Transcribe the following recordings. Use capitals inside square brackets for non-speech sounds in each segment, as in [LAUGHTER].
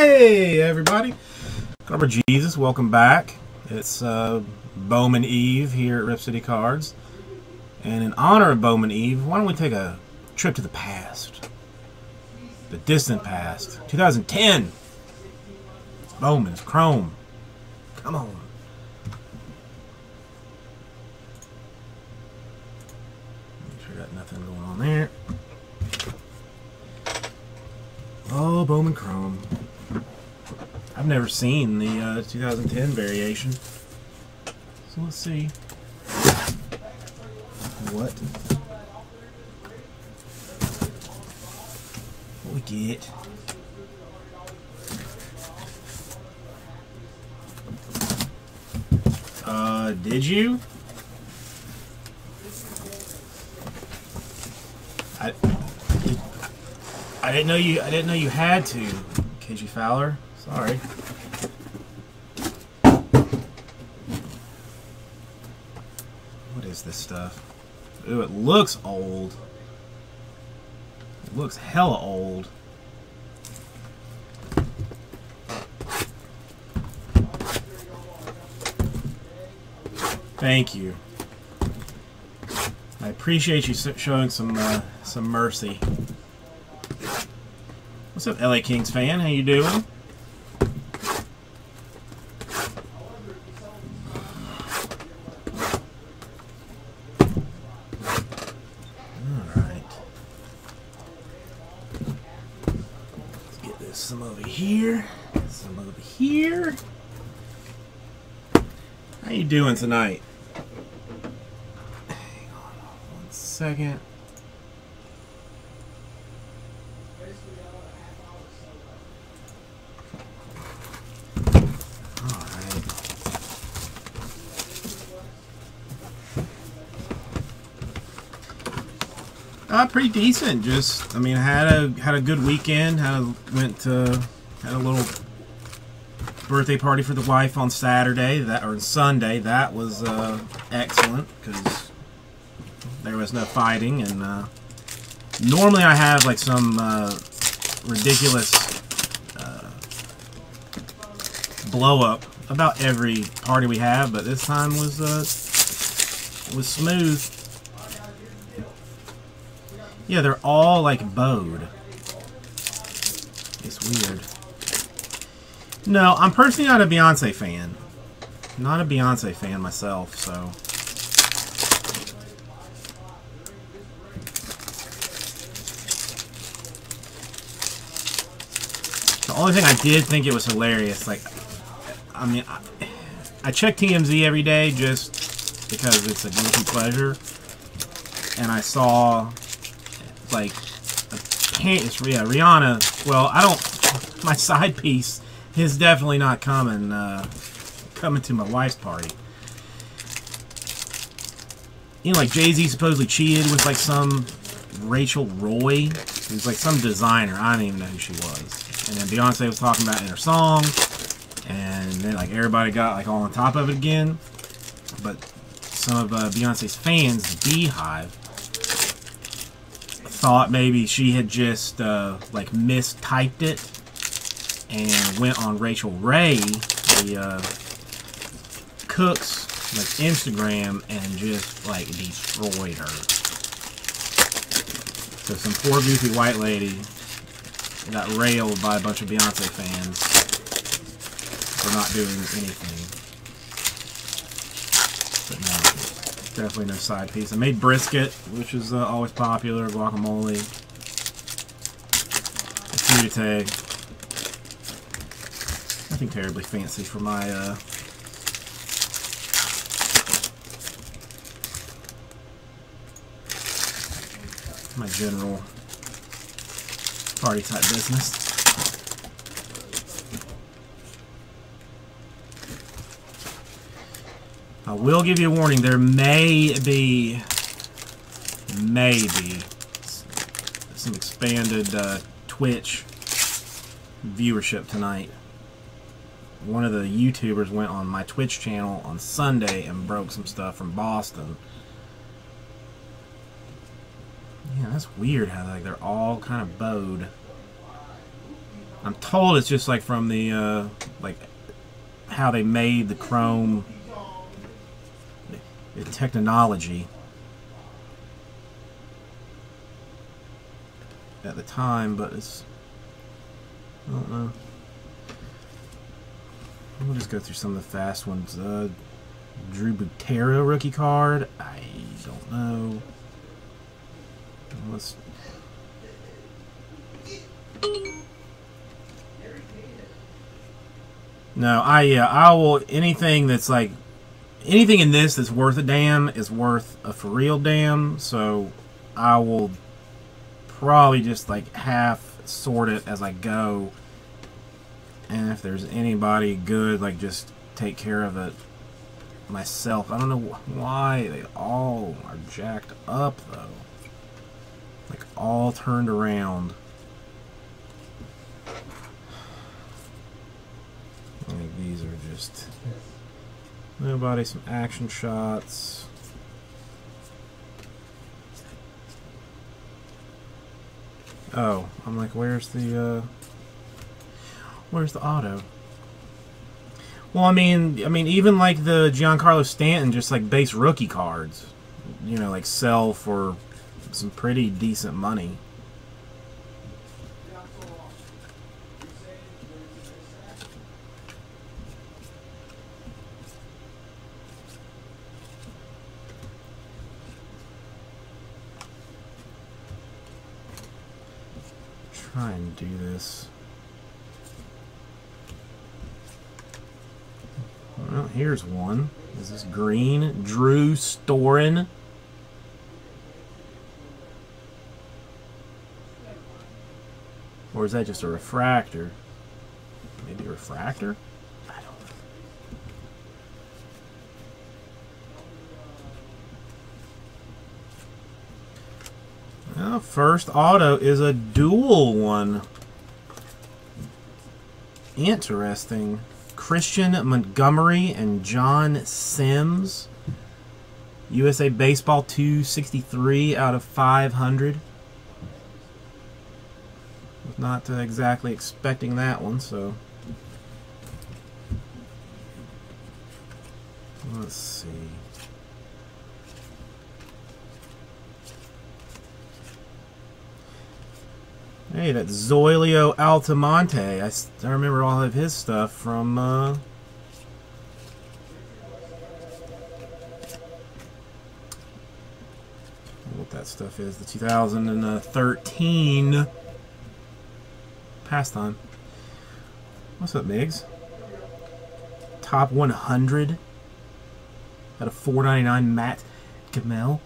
Hey, everybody. Carver Jesus, welcome back. It's uh, Bowman Eve here at Rip City Cards. And in honor of Bowman Eve, why don't we take a trip to the past? The distant past. 2010. It's Bowman, it's Chrome. Come on. Got nothing going on there. Oh, Bowman Chrome. I've never seen the uh, 2010 variation. So let's see. What? What we get? Uh, did you? I, I didn't know you. I didn't know you had to, KG Fowler. Sorry. What is this stuff? Ooh, it looks old. It looks hella old. Thank you. I appreciate you showing some uh, some mercy. What's up, LA Kings fan? How you doing? Alright. Let's get this some over here. Some over here. How you doing tonight? Hang on one second. Uh, pretty decent. Just, I mean, had a had a good weekend. Had a, went to had a little birthday party for the wife on Saturday. That or Sunday. That was uh, excellent because there was no fighting. And uh, normally I have like some uh, ridiculous uh, blow up about every party we have, but this time was uh, was smooth. Yeah, they're all like bowed. It's weird. No, I'm personally not a Beyonce fan. Not a Beyonce fan myself, so. The only thing I did think it was hilarious, like, I mean, I, I check TMZ every day just because it's a guilty pleasure, and I saw, like, a yeah, Rihanna. Well, I don't. My side piece is definitely not coming uh, coming to my wife's party. You know, like Jay Z supposedly cheated with like some Rachel Roy, who's like some designer. I don't even know who she was. And then Beyonce was talking about it in her song, and then like everybody got like all on top of it again. But some of uh, Beyonce's fans, BeyHive, thought maybe she had just uh, like mistyped it and went on Rachael Ray, the uh, cook's like Instagram, and just like destroyed her. So some poor goofy white lady got railed by a bunch of Beyonce fans for not doing anything. But no, definitely no side piece. I made brisket, which is uh, always popular, guacamole, crudité. Nothing terribly fancy for my uh, my general party type business. I will give you a warning. There may be, maybe, some expanded uh, Twitch viewership tonight. One of the YouTubers went on my Twitch channel on Sunday and broke some stuff from Boston. Yeah, that's weird how like they're all kind of bowed. I'm told it's just like from the uh, like how they made the chrome the technology at the time, but it's I don't know. We'll just go through some of the fast ones. Uh, Drew Butera rookie card. I don't know. Let's. No, I yeah, I will anything that's like anything in this that's worth a damn is worth a for real damn. So I will probably just like half sort it as I go. And if there's anybody good, like just take care of it myself. I don't know why they all are jacked up though. Like all turned around. Like, these are just nobody. Some action shots. Oh, I'm like, where's the, uh, where's the auto? Well, I mean, I mean, even like the Giancarlo Stanton, just like base rookie cards, you know, like sell for some pretty decent money. Try and do this. Well, here's one. This Is this green? Drew Storen. Or is that just a refractor? Maybe a refractor? I don't know. Well, first auto is a dual one. Interesting. Christian Montgomery and John Sims. USA Baseball 263 out of 500. Was not uh, exactly expecting that one, so. Let's see. Hey, that's Zoilio Altamonte. I, I remember all of his stuff from, uh... What that stuff is. The 2013 pastime. What's up, Migs? Top 100 out of 499 Matt Gamel.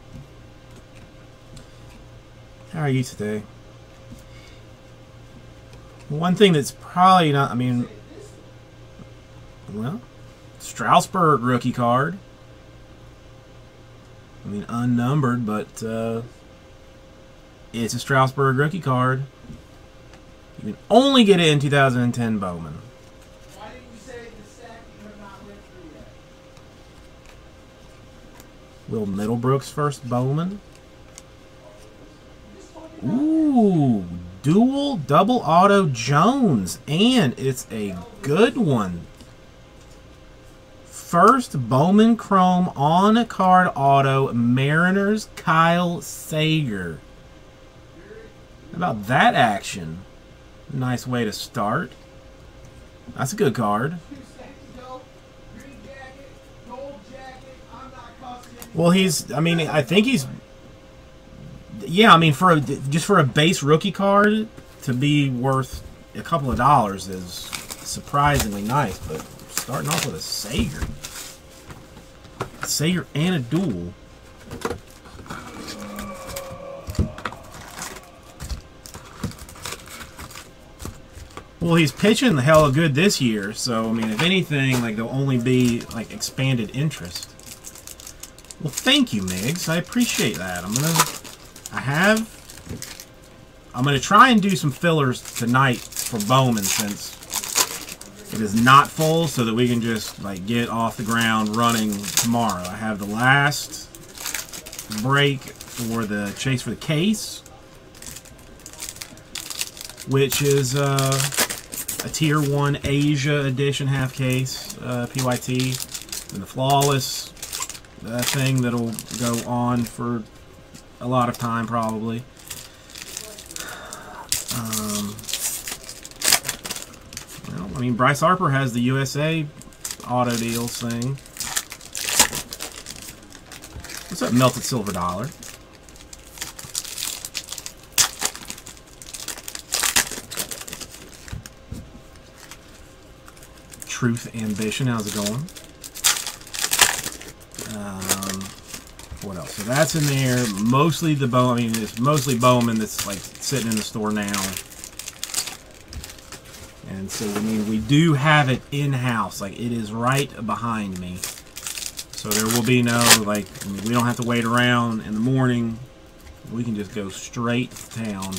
How are you today? One thing that's probably not, I mean, well, Strasburg rookie card. I mean, unnumbered, but uh, it's a Strasburg rookie card. You can only get it in 2010 Bowman. Why didn't you say the stack you have not lived through yet? Will Middlebrooks first Bowman. Ooh, dual double auto Jones, and it's a good one. First Bowman Chrome on a card auto, Mariners Kyle Seager. How about that action? Nice way to start. That's a good card. Well, he's. I mean, I think he's. Yeah, I mean, for a, just for a base rookie card to be worth a couple of dollars is surprisingly nice. But starting off with a Seager, Seager and a duel. Well, he's pitching the hell of good this year, so I mean, if anything, like there'll only be like expanded interest. Well, thank you, Migs. I appreciate that. I'm gonna, I have, I'm gonna try and do some fillers tonight for Bowman since it is not full, so that we can just like get off the ground running tomorrow. I have the last break for the chase for the case, which is uh, a tier one Asia edition half case uh, PYT, and the flawless uh, thing that'll go on for a lot of time probably. Um, well, I mean, Bryce Harper has the USA auto deals thing. What's up, Melted Silver Dollar? Truth Ambition, how's it going? What else? So that's in there. Mostly the Bow. I mean, it's mostly Bowman that's like sitting in the store now. And so, I mean, we do have it in house. Like, it is right behind me. So there will be no, like, I mean, we don't have to wait around in the morning. We can just go straight to town.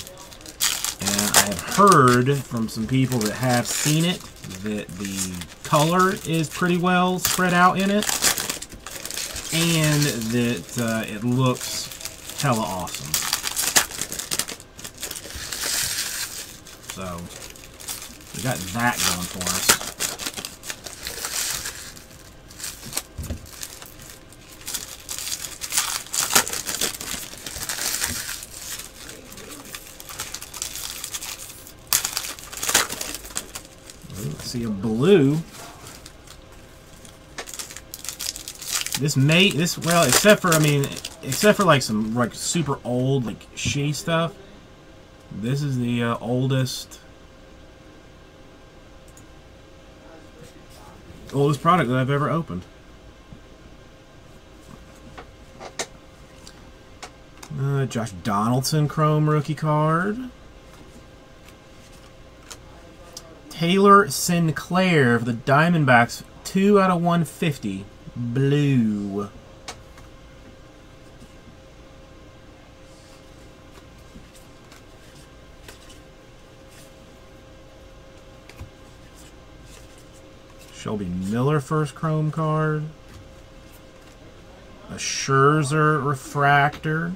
And I have heard from some people that have seen it that the color is pretty well spread out in it. And that uh, it looks hella awesome. So, we got that going for us. See a blue. This may this well, except for I mean, except for like some like super old like shitty stuff. This is the uh, oldest oldest product that I've ever opened. Uh, Josh Donaldson Chrome rookie card. Taylor Sinclair for the Diamondbacks, 2 out of 150. Blue. Shelby Miller first chrome card. A Scherzer refractor.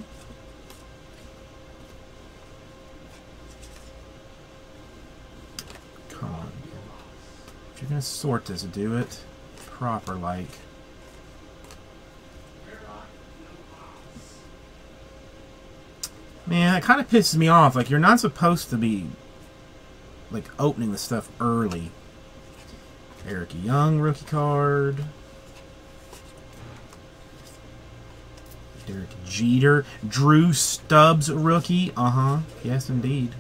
Come on. If you're gonna sort this, do it proper like. Man, it kind of pisses me off. Like, you're not supposed to be, like, opening the stuff early. Eric Young rookie card. Derek Jeter. Drew Stubbs rookie. Uh-huh. Yes, indeed.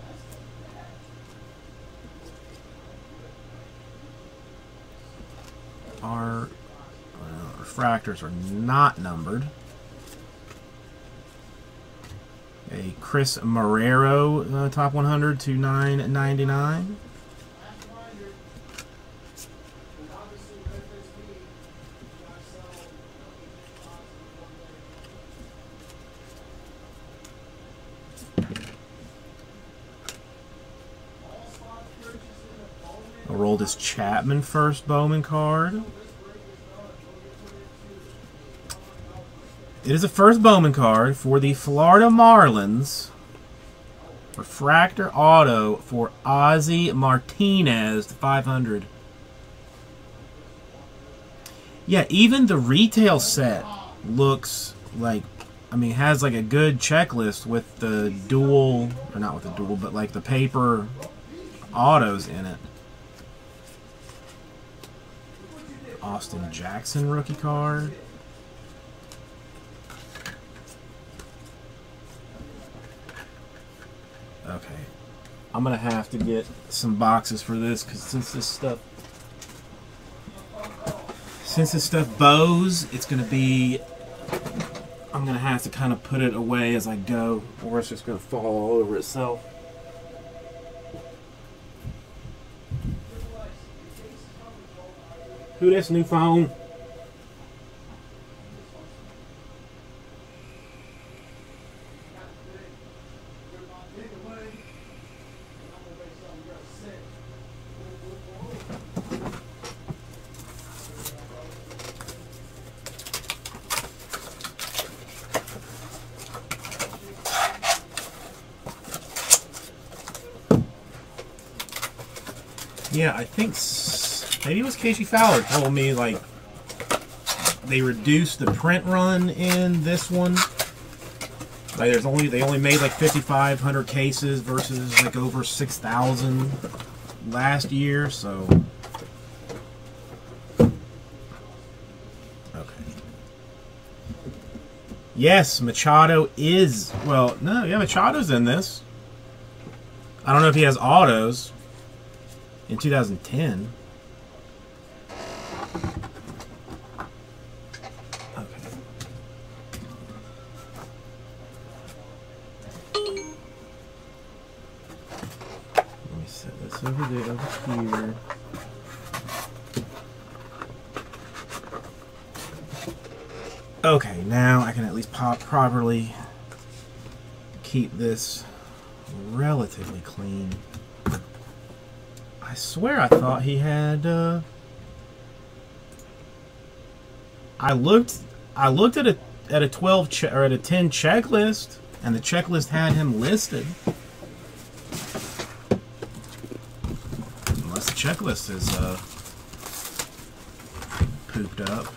Our uh, refractors are not numbered. A Chris Marrero uh, top 100 to 999. Aroldis Chapman first Bowman card. It is a first Bowman card for the Florida Marlins. Refractor auto for Ozzie Martinez, 500. Yeah, even the retail set looks like, I mean, has like a good checklist with the dual, or not with the dual, but like the paper autos in it. Austin Jackson rookie card. Okay. I'm gonna have to get some boxes for this because since this stuff since this stuff bows, it's gonna be I'm gonna have to kind of put it away as I go, or it's just gonna fall all over itself. Who this new phone? Yeah, I think maybe it was Casey Fowler told me like they reduced the print run in this one. Like there's only they only made like 5,500 cases versus like over 6,000 last year. So okay. Yes, Machado is well. No, yeah, Machado's in this. I don't know if he has autos in 2010. Okay. Let me set this over there, over here. Okay, now I can at least pop properly keep this relatively clean. I swear I thought he had uh I looked I looked at a at a 12 che- or at a 10 checklist and the checklist had him listed. Unless the checklist is uh pooped up.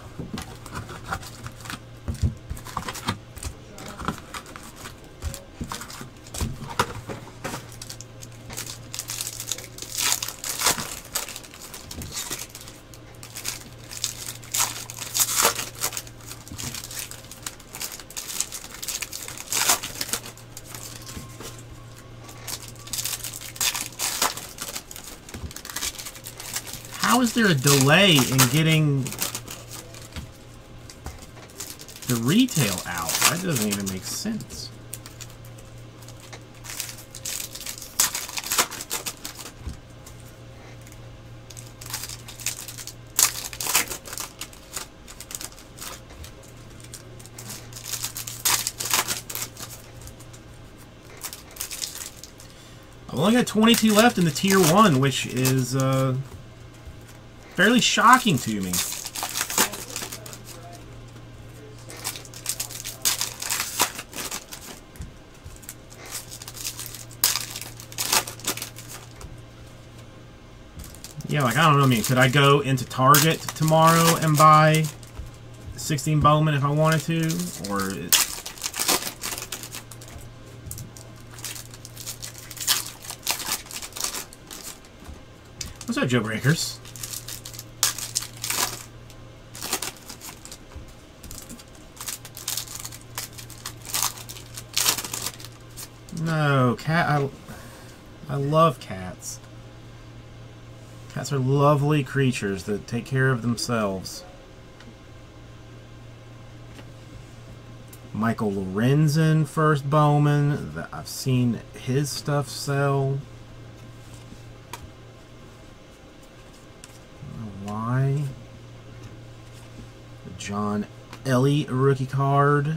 How is there a delay in getting the retail out? That doesn't even make sense. I've only got 22 left in the tier 1, which is uh, fairly shocking to me. Yeah, like, I don't know, I mean, could I go into Target tomorrow and buy 16 Bowman if I wanted to? Or... What's up, Joe Breakers? No, cat. I, I love cats. Cats are lovely creatures that take care of themselves. Michael Lorenzen, first Bowman. That I've seen his stuff sell. Why? John Ellie rookie card.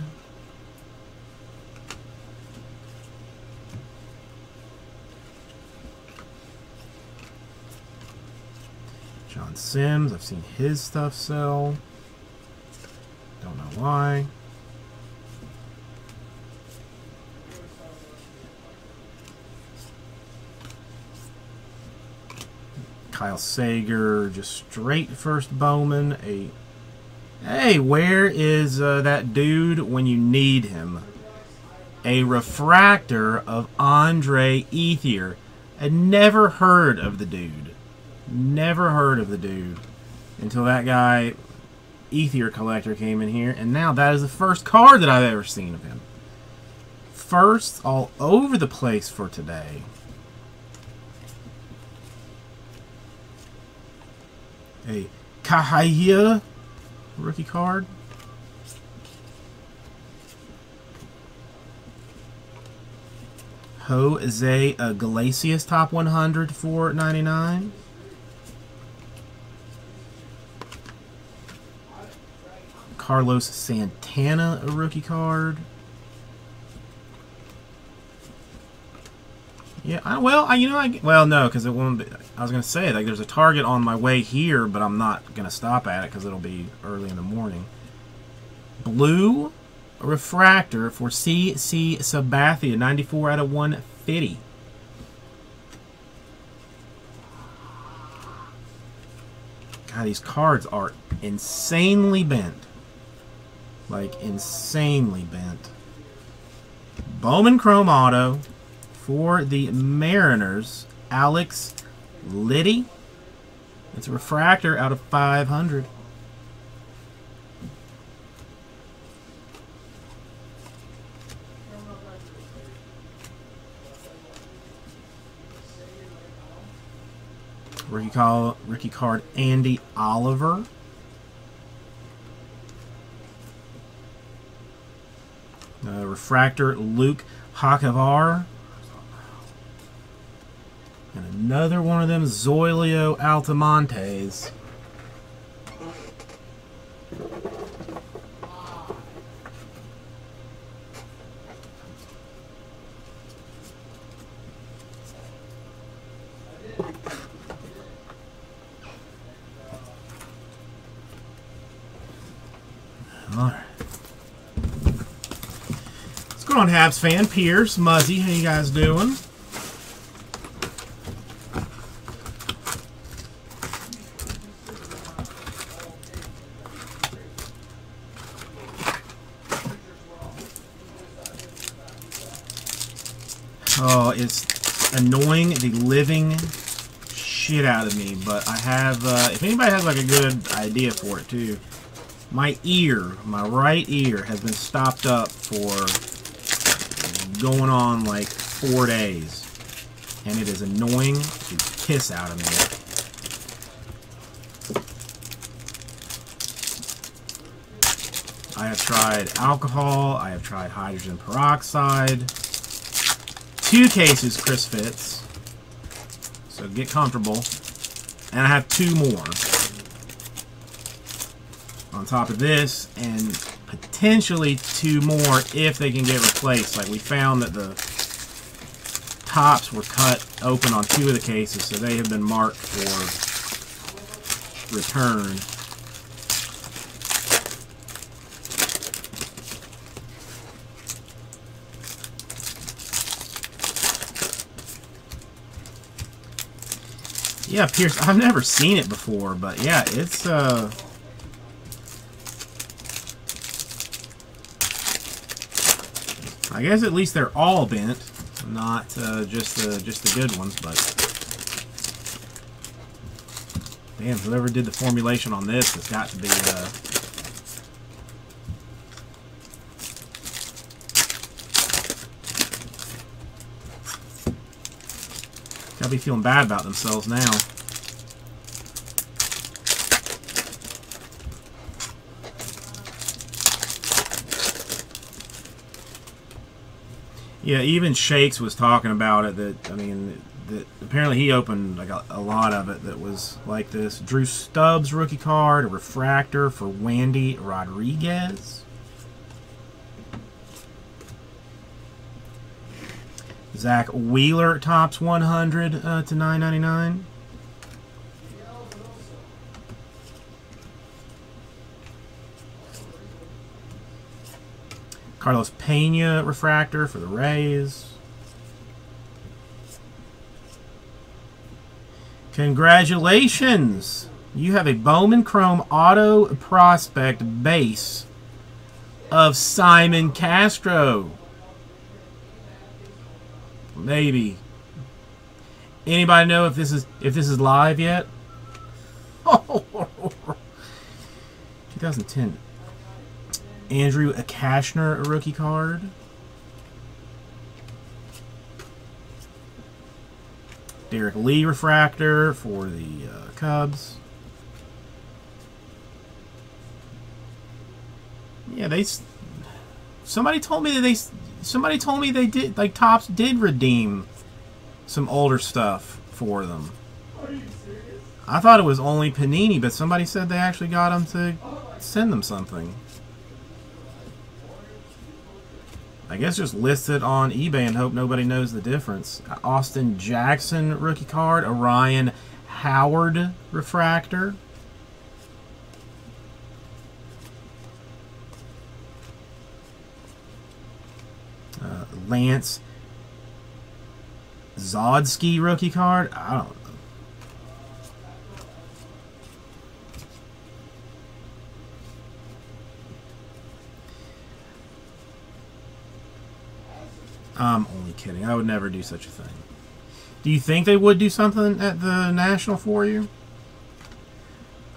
John Sims, I've seen his stuff sell. Don't know why. Kyle Seager, just straight first Bowman. A hey, where is uh, that dude when you need him? A refractor of Andre Ethier. I'd never heard of the dude. Never heard of the dude until that guy, Ether Collector, came in here, and now that is the first card that I've ever seen of him. First, all over the place for today. A Kahaya rookie card. Jose Galasius top 100 for 99. Carlos Santana a rookie card. Yeah, I, well, I, you know, I well no, because it won't. Be, I was gonna say like there's a target on my way here, but I'm not gonna stop at it because it'll be early in the morning. Blue refractor for CC Sabathia, 94 out of 150. God, these cards are insanely bent. Like, insanely bent. Bowman Chrome Auto for the Mariners, Alex Liddi. It's a refractor out of 500. Ricky, call, Ricky card Andy Oliver. Uh, refractor Luke Hochevar. And another one of them Zoilio Altamontes. Alright. What's going on, Habs fan? Pierce, Muzzy, how you guys doing? Oh, it's annoying the living shit out of me, but I have, uh, if anybody has like a good idea for it too, my ear, my right ear has been stopped up for going on like four days. And it is annoying the piss out of me. I have tried alcohol, I have tried hydrogen peroxide, two cases Chris Fitz. So get comfortable. And I have two more on top of this, and potentially two more if they can get replaced. Like we found that the tops were cut open on two of the cases, so they have been marked for return. Yeah, Pierce, I've never seen it before, but yeah, it's, uh... I guess at least they're all bent, not uh, just the just the good ones. But damn, whoever did the formulation on this has got to be. Uh, gotta be feeling bad about themselves now. Yeah, even Shakes was talking about it. That I mean, that apparently he opened like a, a, lot of it that was like this. Drew Stubbs rookie card, a refractor for Wandy Rodriguez. Zach Wheeler Topps 100 uh, to 999. Carlos Pena refractor for the Rays. Congratulations! You have a Bowman Chrome Auto Prospect base of Simon Castro. Maybe. Anybody know if this is if this is live yet? [LAUGHS] 2010. Andrew Cashner rookie card. Derrek Lee refractor for the uh, Cubs. Yeah, they. Somebody told me that they. Somebody told me they did. Like Topps did redeem some older stuff for them. I thought it was only Panini, but somebody said they actually got them to send them something. I guess just list it on eBay and hope nobody knows the difference. Austin Jackson rookie card, Orion Howard refractor. Uh, Lance Zawadzki rookie card. I don't I'm only kidding. I would never do such a thing. Do you think they would do something at the National for you?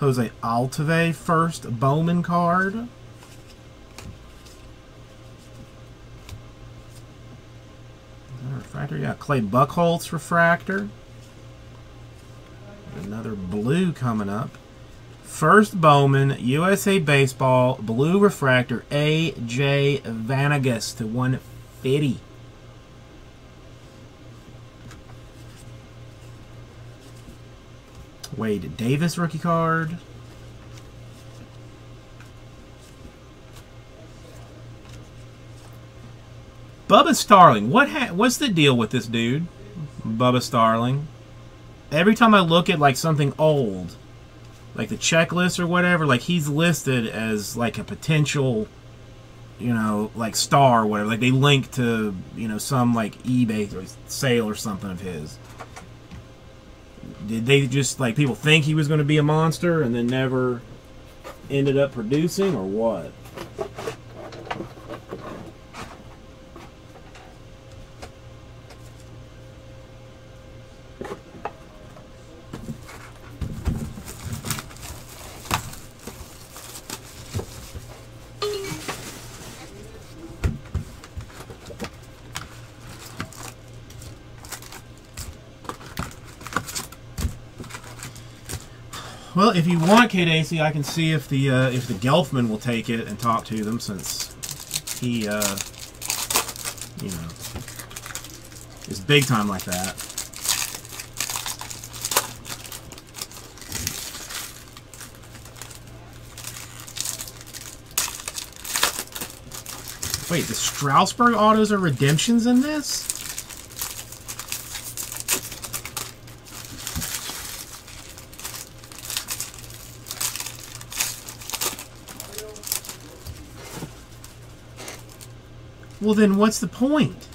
Jose Altuve first Bowman card. Refractor, yeah. Clay Buchholz refractor. Another blue coming up. First Bowman, USA Baseball, blue refractor, A.J. Vanegas to 150. Wade Davis rookie card. Bubba Starling. What ha- what's the deal with this dude? Bubba Starling. Every time I look at like something old, like the checklist or whatever, like he's listed as like a potential, you know, like star or whatever. Like they link to you know some like eBay sale or something of his. Did they just like people think he was going to be a monster and then never ended up producing, or what? Well, if you want Kate AC, I can see if the uh, if the Gelfman will take it and talk to them since he, uh, you know, is big time like that. Wait, the Strasburg autos are redemptions in this? Well, then what's the point?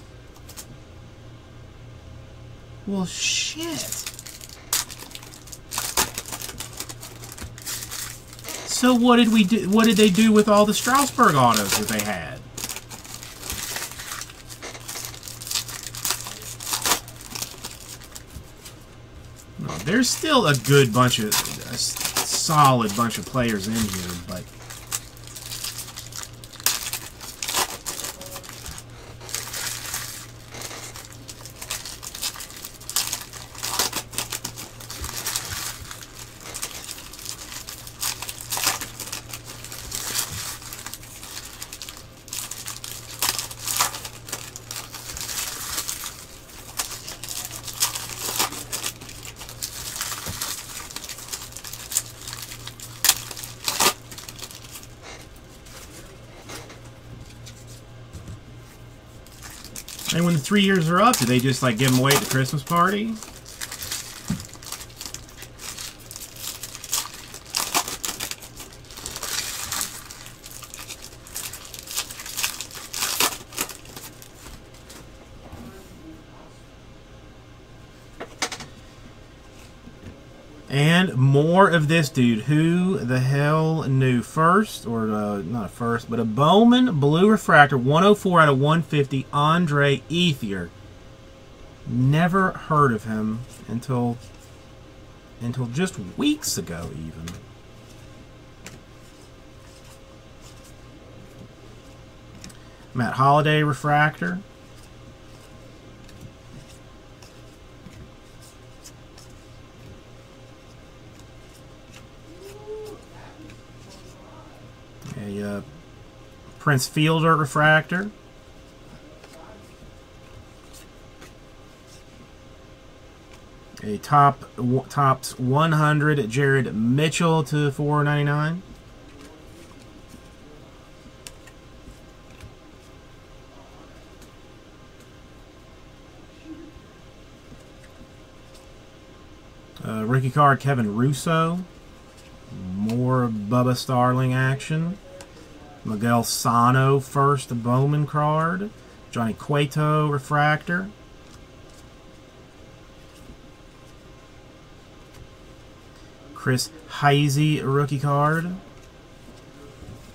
Well, shit. So what did we do? What did they do with all the Strasburg autos that they had? There's still a good bunch of, a solid bunch of players in here, but And when the three years are up, do they just like give them away at the Christmas party? And more of this dude. Who the hell knew first, or uh, not first, but a Bowman Blue Refractor 104 out of 150, Andre Ethier. Never heard of him until until just weeks ago, even. Matt Holliday Refractor. A uh, Prince Fielder refractor. A top Topps 100 Jared Mitchell to 499. Uh, rookie card Kevin Russo. More Bubba Starling action. Miguel Sano first Bowman card. Johnny Cueto refractor. Chris Heisey rookie card.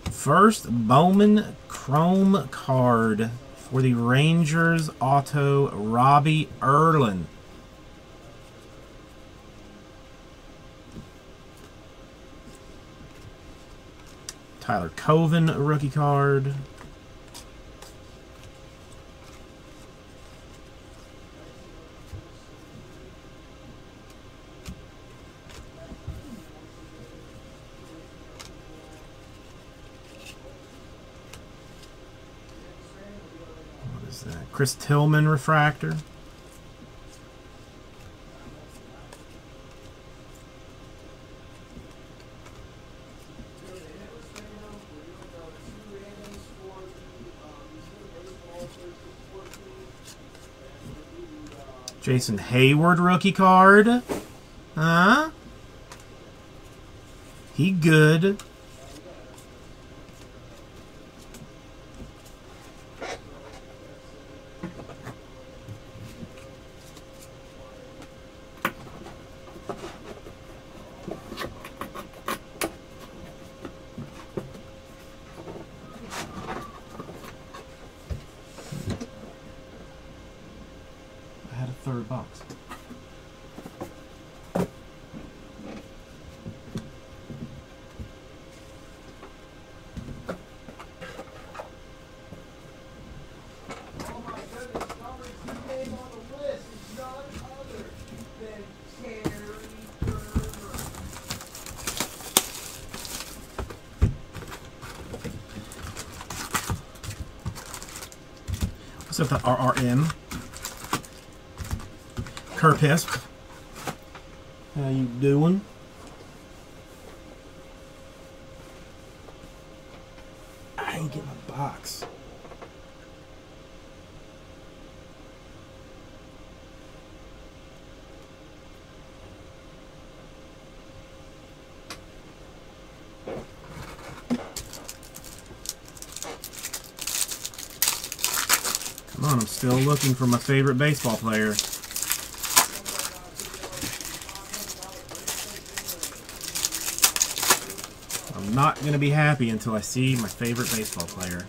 First Bowman Chrome card For the Rangers, auto Robbie Erlin. Tyler Colvin, rookie card. What is that? Chris Tillman refractor. Jason Heyward rookie card. Huh? He good. I had a third box. Oh my goodness, number two name on the list is none other than Terry Turner. Up, the RRM? Kerpisp. How you doing? I ain't get my box. Come I'm still looking for my favorite baseball player. I'm not going to be happy until I see my favorite baseball player.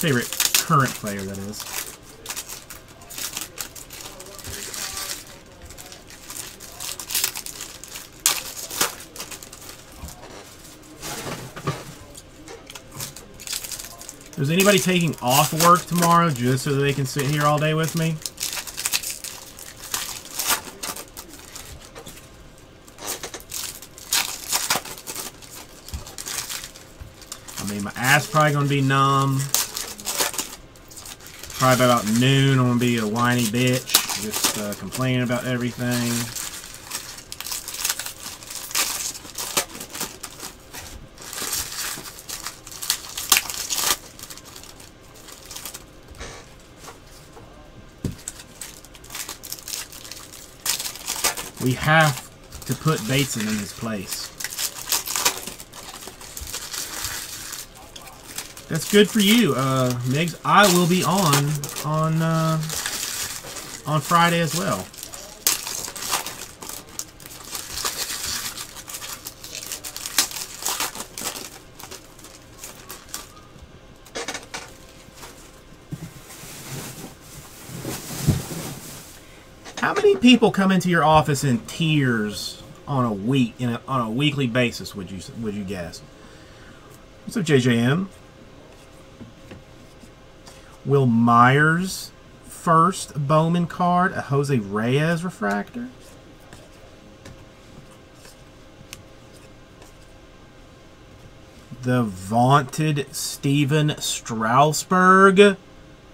Favorite current player, that is. Is anybody taking off work tomorrow just so they can sit here all day with me? I mean, my ass probably gonna be numb. Probably about noon, I'm gonna be a whiny bitch, just uh, complaining about everything. We have to put Bateson in his place. That's good for you, uh, Migs. I will be on on uh, on Friday as well. People come into your office in tears on a week in a, on a weekly basis? Would you would you guess? What's up, JJM? Wil Myers first Bowman card, a Jose Reyes refractor. The vaunted Stephen Strasburg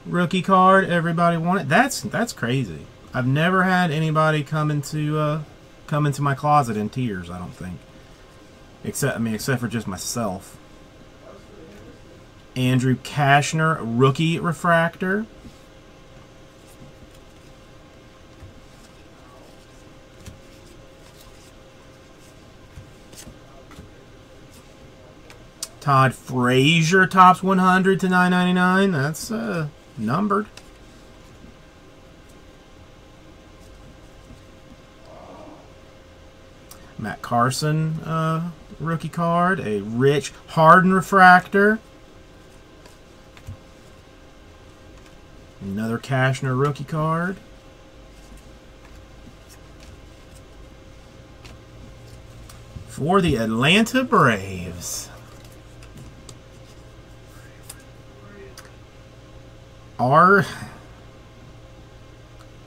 rookie card. Everybody wanted. That's that's crazy. I've never had anybody come into uh, come into my closet in tears. I don't think, except I mean, except for just myself. Andrew Cashner, rookie refractor. Todd Frazier Topps 100 to 999. That's uh, numbered. Matt Carson uh, rookie card. A Rich Harden refractor. Another Cashner rookie card. For the Atlanta Braves. Ar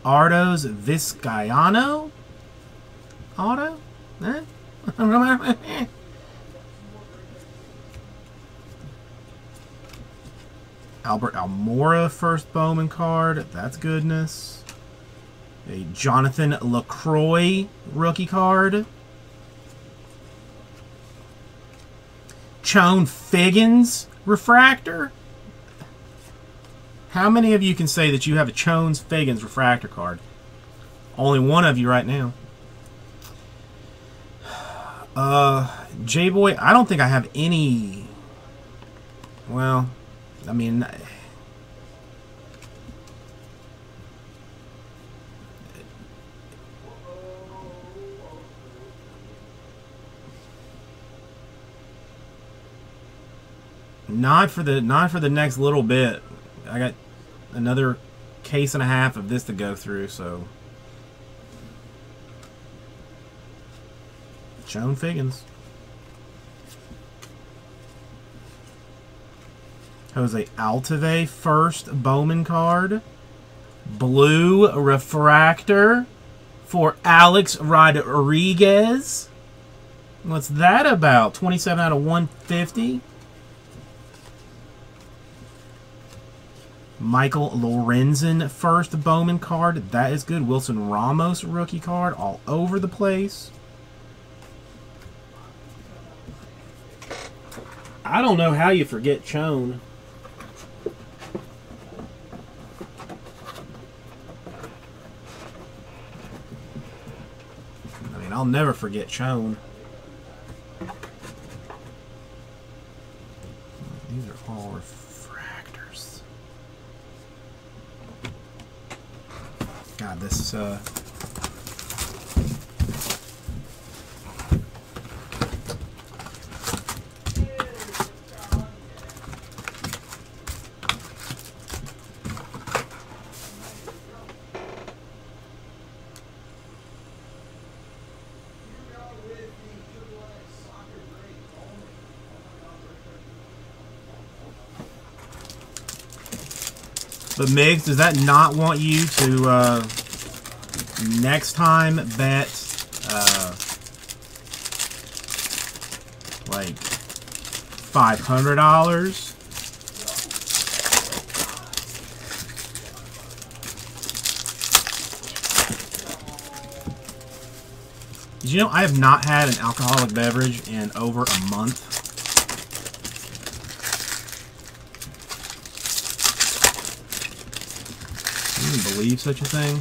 Arodys Vizcaino auto? [LAUGHS] Albert Almora first Bowman card. That's goodness. A Jonathan Lucroy rookie card. Chone Figgins refractor. How many of you can say that you have a Chones Figgins refractor card? Only one of you right now. Uh, J Boy, I don't think I have any. Well, I mean, not for the not for the next little bit. I got another case and a half of this to go through, so. Joan Figgins. Jose Altuve first Bowman card. Blue refractor for Alex Rodriguez. What's that about? 27 out of 150. Michael Lorenzen first Bowman card. That is good. Wilson Ramos rookie card all over the place. I don't know how you forget Chone. I mean, I'll never forget Chone. These are all refractors. God, this uh But Migs, does that not want you to uh, next time bet uh, like five hundred dollars? Did you know I have not had an alcoholic beverage in over a month? Can you believe such a thing?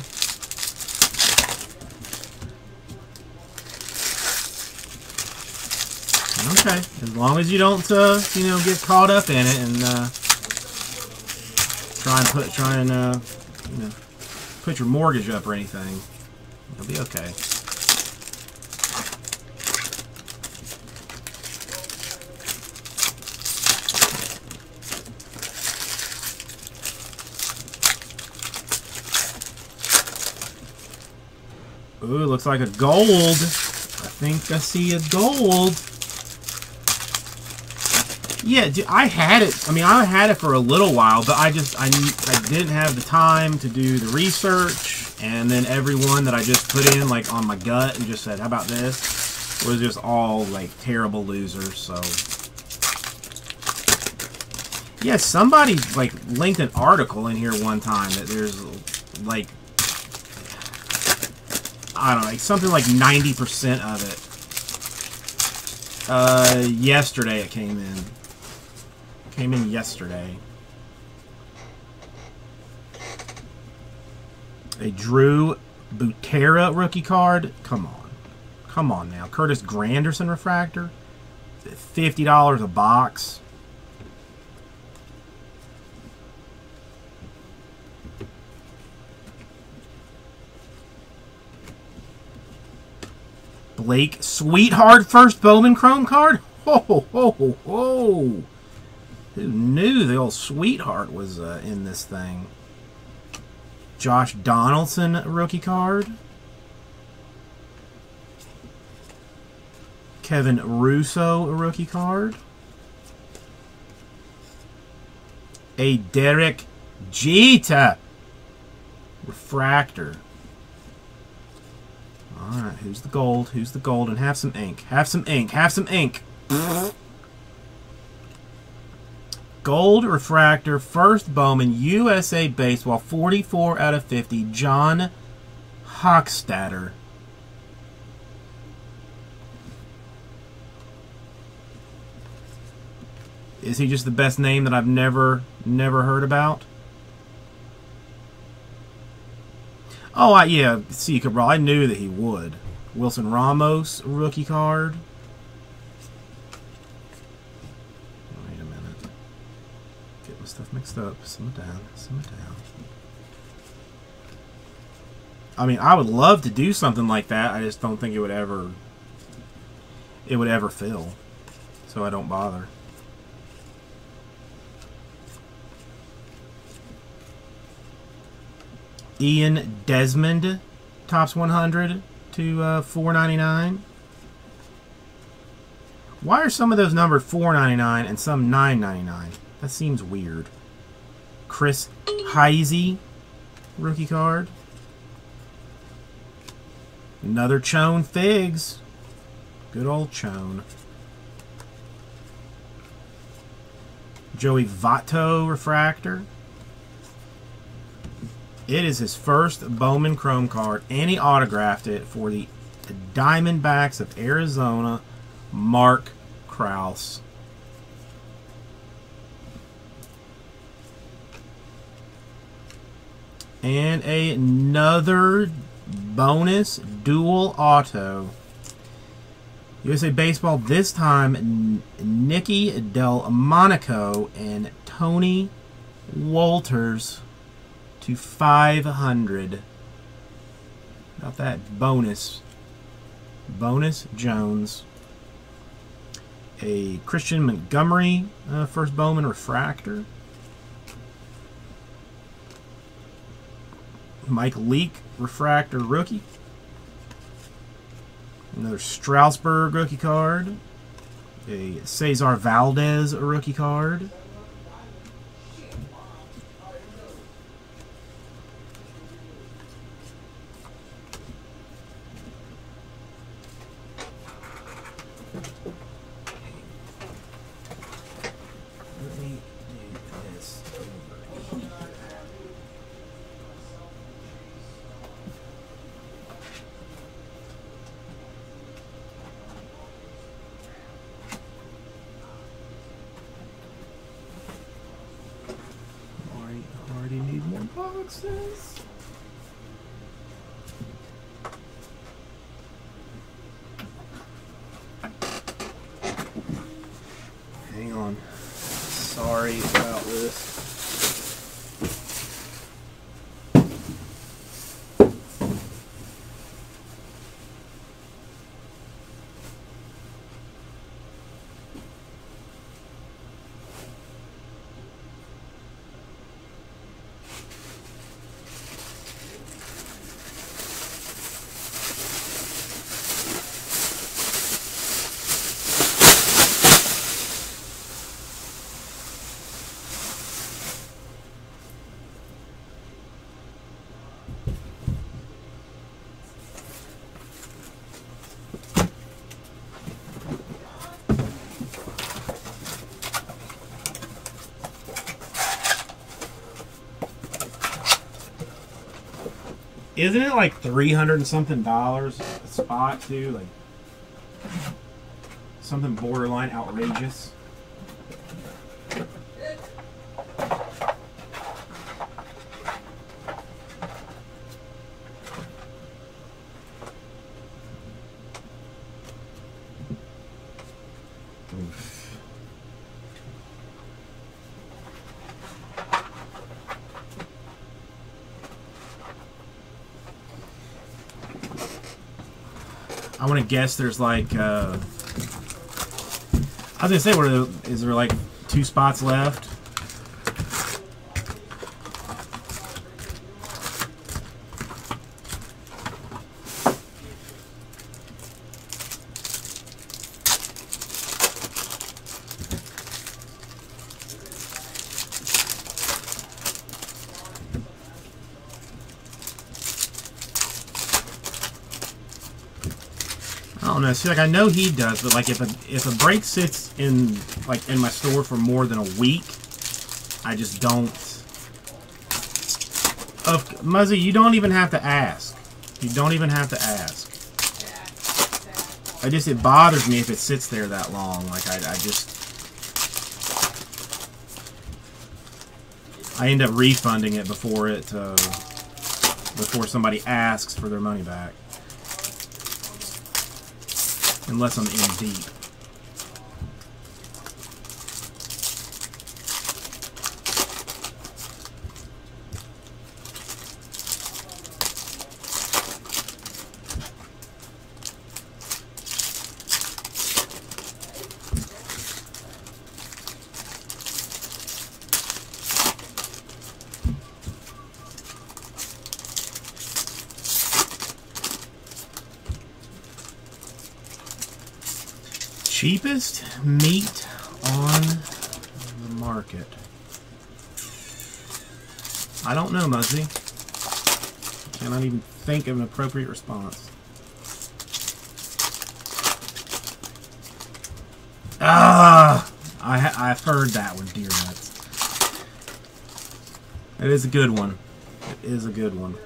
Okay, as long as you don't, uh, you know, get caught up in it and uh, try and put, try and, uh, you know, put your mortgage up or anything, you'll be okay. Ooh, looks like a gold. I think I see a gold. Yeah, I had it. I mean, I had it for a little while, but I just I I didn't have the time to do the research, and then everyone that I just put in like on my gut and just said, "How about this?" was just all like terrible losers. So. Yeah, somebody like linked an article in here one time that there's like I don't know, like something like 90% of it. Uh, yesterday it came in. Came in yesterday. A Drew Butera rookie card. Come on. Come on now. Curtis Granderson refractor. $50 a box. Blake Sweetheart first Bowman Chrome card. Ho ho ho ho ho! Who knew the old Sweetheart was uh, in this thing? Josh Donaldson rookie card. Kevin Russo rookie card. A Derek Jeter refractor. Alright, who's the gold? Who's the gold? And have some ink. Have some ink. Have some ink. Gold refractor, first Bowman, USA Baseball, 44 out of 50, John Hochstatter. Is he just the best name that I've never, never heard about? Oh, I, yeah, see, Cabral, I knew that he would. Wilson Ramos, rookie card. Wait a minute. Get my stuff mixed up. Simmer down, simmer down. I mean, I would love to do something like that. I just don't think it would ever, it would ever fill. So I don't bother. Ian Desmond, Topps 100 to uh, 499. Why are some of those numbered 499 and some 999? That seems weird. Chris Heisey, rookie card. Another Chone Figs. Good old Chone. Joey Votto refractor. It is his first Bowman Chrome card, and he autographed it for the Diamondbacks of Arizona, Marc Krauss. And another bonus dual auto. USA Baseball, this time Nicky Delmonico and Tony Wolters to 500. About that bonus. Bonus Jones. A Christian Montgomery uh, first Bowman refractor. Mike Leake refractor rookie. Another Strasburg rookie card. A Cesar Valdez rookie card. Isn't it like three hundred and something dollars a spot too? Like something borderline outrageous. Guess there's like. Uh, I was gonna say, the, is there like two spots left? See, like I know he does, but like if a if a break sits in like in my store for more than a week, I just don't. Of Muzzy, you don't even have to ask. You don't even have to ask. I just it bothers me if it sits there that long. Like I, I just I end up refunding it before it uh, before somebody asks for their money back. Unless I'm in deep. Cheapest meat on the market. I don't know, Muzzy. Cannot even think of an appropriate response. Ah! I I've heard that one, deer nuts. It is a good one. It is a good one.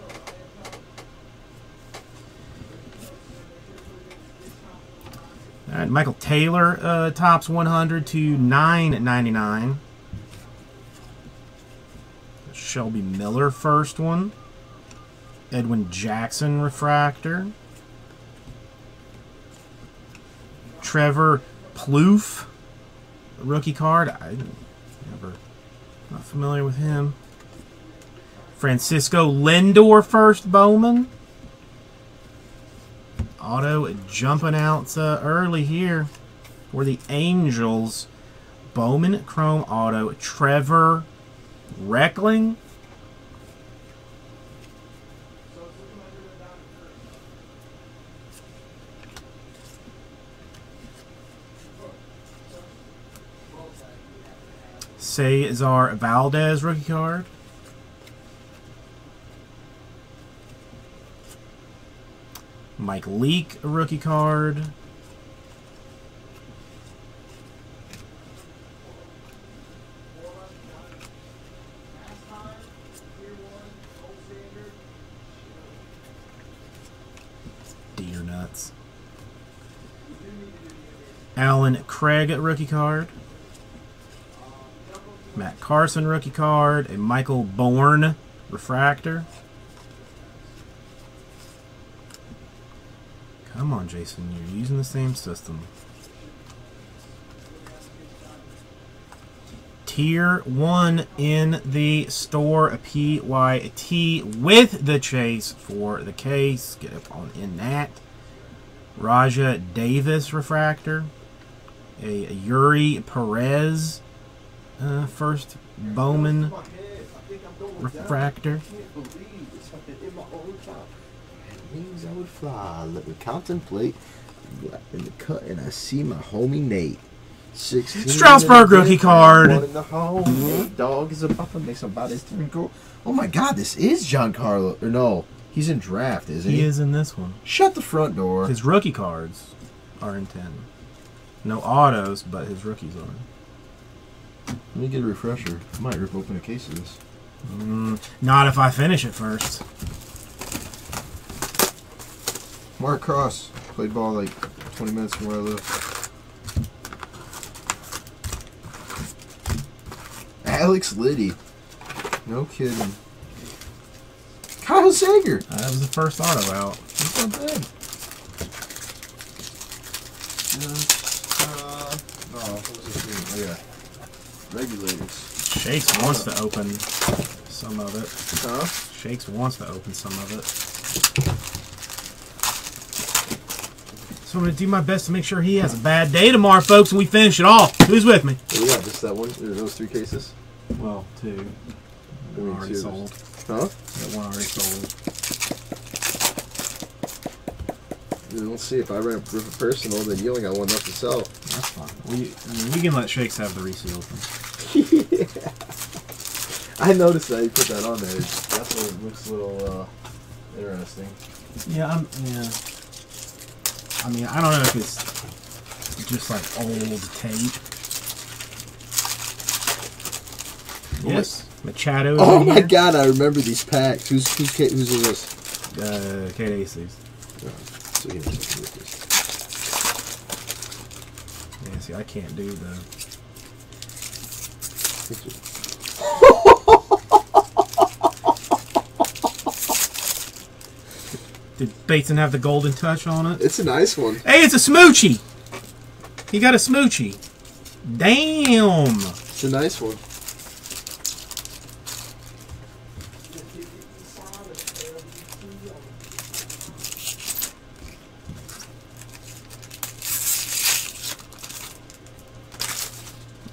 All right, Michael Taylor uh, Topps 100 to 9.99. Shelby Miller first one. Edwin Jackson refractor. Trevor Plouffe rookie card. I never not familiar with him. Francisco Lindor first Bowman. Auto jumping out uh, early here for the Angels. Bowman Chrome Auto. Trevor Reckling. Cesar Valdez rookie card. Mike Leake rookie card. Deer nuts. Allen Craig rookie card. Matt Carson rookie card. A Michael Bourn refractor. Come on, Jason. You're using the same system. Tier 1 in the store. A PYT with the chase for the case. Get up on in that. Rajai Davis refractor. A, a Yuri Perez uh, first Bowman refractor. Wings I would fly. Let me contemplate. In the cut, and I see my homie Nate. 16 Strasburg rookie card. One in the hole. Dog is about to make somebody's three goal. Oh my God, this is Giancarlo. Or no, he's in draft, isn't he? He is in this one. Shut the front door. His rookie cards are in 10. No autos, but his rookies are. Let me get a refresher. I might rip open a case of this. Mm, not if I finish it first. Marc Krauss played ball like 20 minutes from where I live. Alex Liddi. No kidding. Kyle Seager. Uh, that was the first auto out. That's not bad. Just, uh, oh, what was this? Oh, yeah. Regulators. Shakes wants to open some of it. Huh? Shakes wants to open some of it. So I'm gonna do my best to make sure he has a bad day tomorrow, folks, and we finish it off. Who's with me? Do? Just that one? Those three cases? Well, two. Mean, already sold. Huh? That one already sold. Yeah, Let's see if I rip a personal, then you only got one left to sell. That's fine. We we can let Shakes have the resealed one. [LAUGHS] I noticed that you put that on there. That's what looks a little uh, interesting. Yeah, I'm. Yeah. I mean, I don't know if it's just like old tape. Yes, Machado. Oh my here. god, I remember these packs. Who's who's who's is this? Uh, Kate Aces. So to. Yeah, see, I can't do the. Did Bateson have the golden touch on it? It's a nice one. Hey, it's a smoochie. He got a smoochie. Damn. It's a nice one.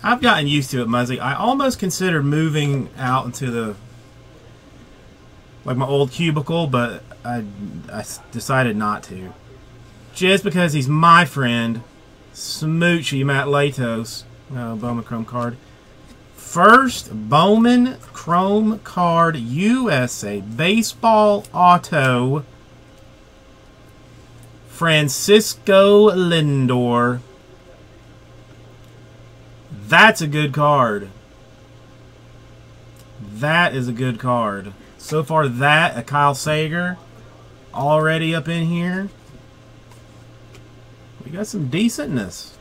I've gotten used to it, Muzzy. I almost considered moving out into the like my old cubicle, but I decided not to. Just because he's my friend, Smoochie Matt Latos, uh, Bowman Chrome card. First Bowman Chrome card USA baseball auto. Francisco Lindor. That's a good card. That is a good card. So far, that, a Kyle Seager, already up in here. We got some decentness.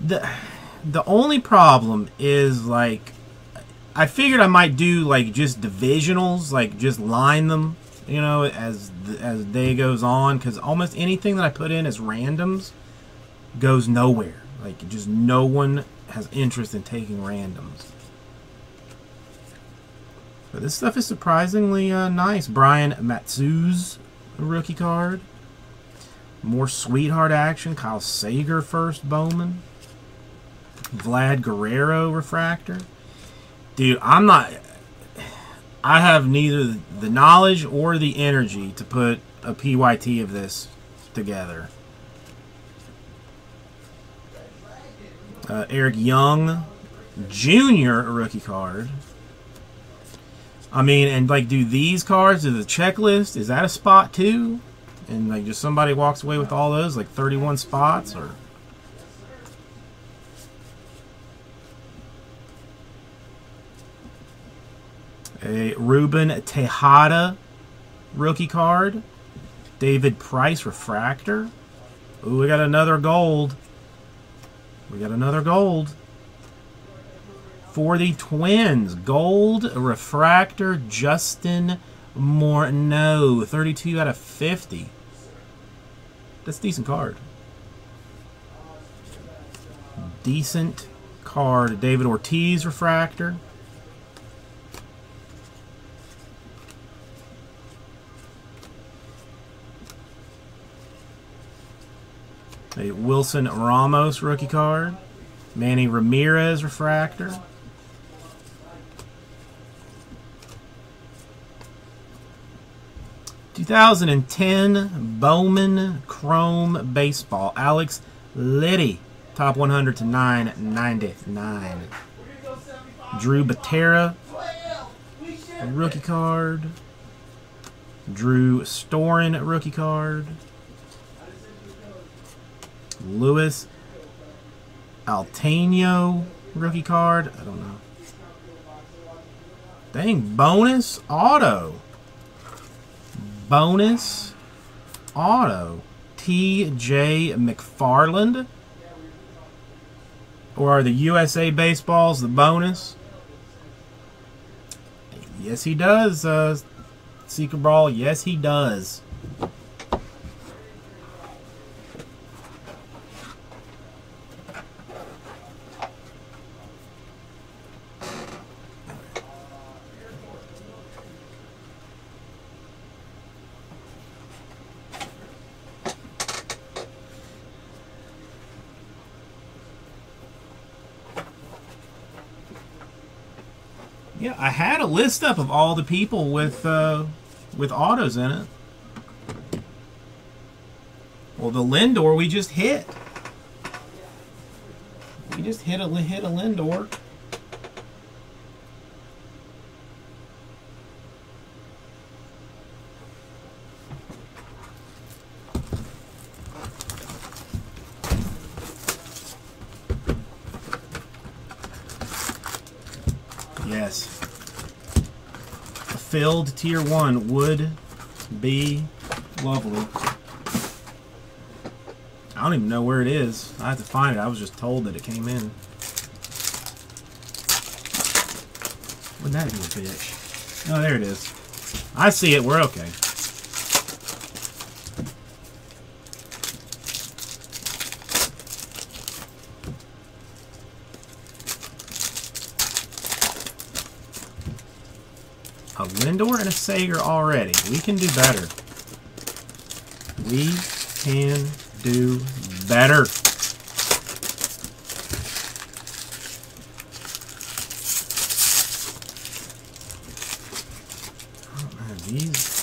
The, the only problem is, like, I figured I might do, like, just divisionals, like, just line them, you know, as, as day goes on, because almost anything that I put in as randoms goes nowhere. Like, just no one has interest in taking randoms. But this stuff is surprisingly uh, nice. Brian Matusz, rookie card. More sweetheart action. Kyle Seager, first Bowman. Vlad Guerrero, refractor. Dude, I'm not. I have neither the knowledge or the energy to put a PYT of this together. Uh, Eric Young Jr. a rookie card. I mean, and like, do these cards, do the checklist, is that a spot too? And like, just somebody walks away with all those, like 31 spots, or. A Ruben Tejada rookie card. David Price refractor. Ooh, we got another gold. We got another gold. For the Twins, gold refractor Justin Morneau, 32 out of 50. That's a decent card. Decent card. David Ortiz refractor. A Wilson Ramos rookie card. Manny Ramirez refractor. Two thousand and ten Bowman Chrome Baseball. Alex Liddi. Top 100 to 999. Drew Butera. Rookie card. Drew Storen rookie card. Luis Atilano rookie card. I don't know. Dang, bonus auto. Bonus auto. T.J. McFarland. Or are the USA baseballs the bonus? Yes, he does, uh, Secret Brawl. Yes, he does. Yeah, I had a list up of all the people with uh, with autos in it. Well, the Lindor we just hit. We just hit a hit a Lindor. Yes. A filled tier one would be lovely. I don't even know where it is. I have to find it. I was just told that it came in. Wouldn't that be a bitch? Oh, there it is. I see it. We're okay. Lindor and a Seager already. We can do better. We can do better. I don't have these.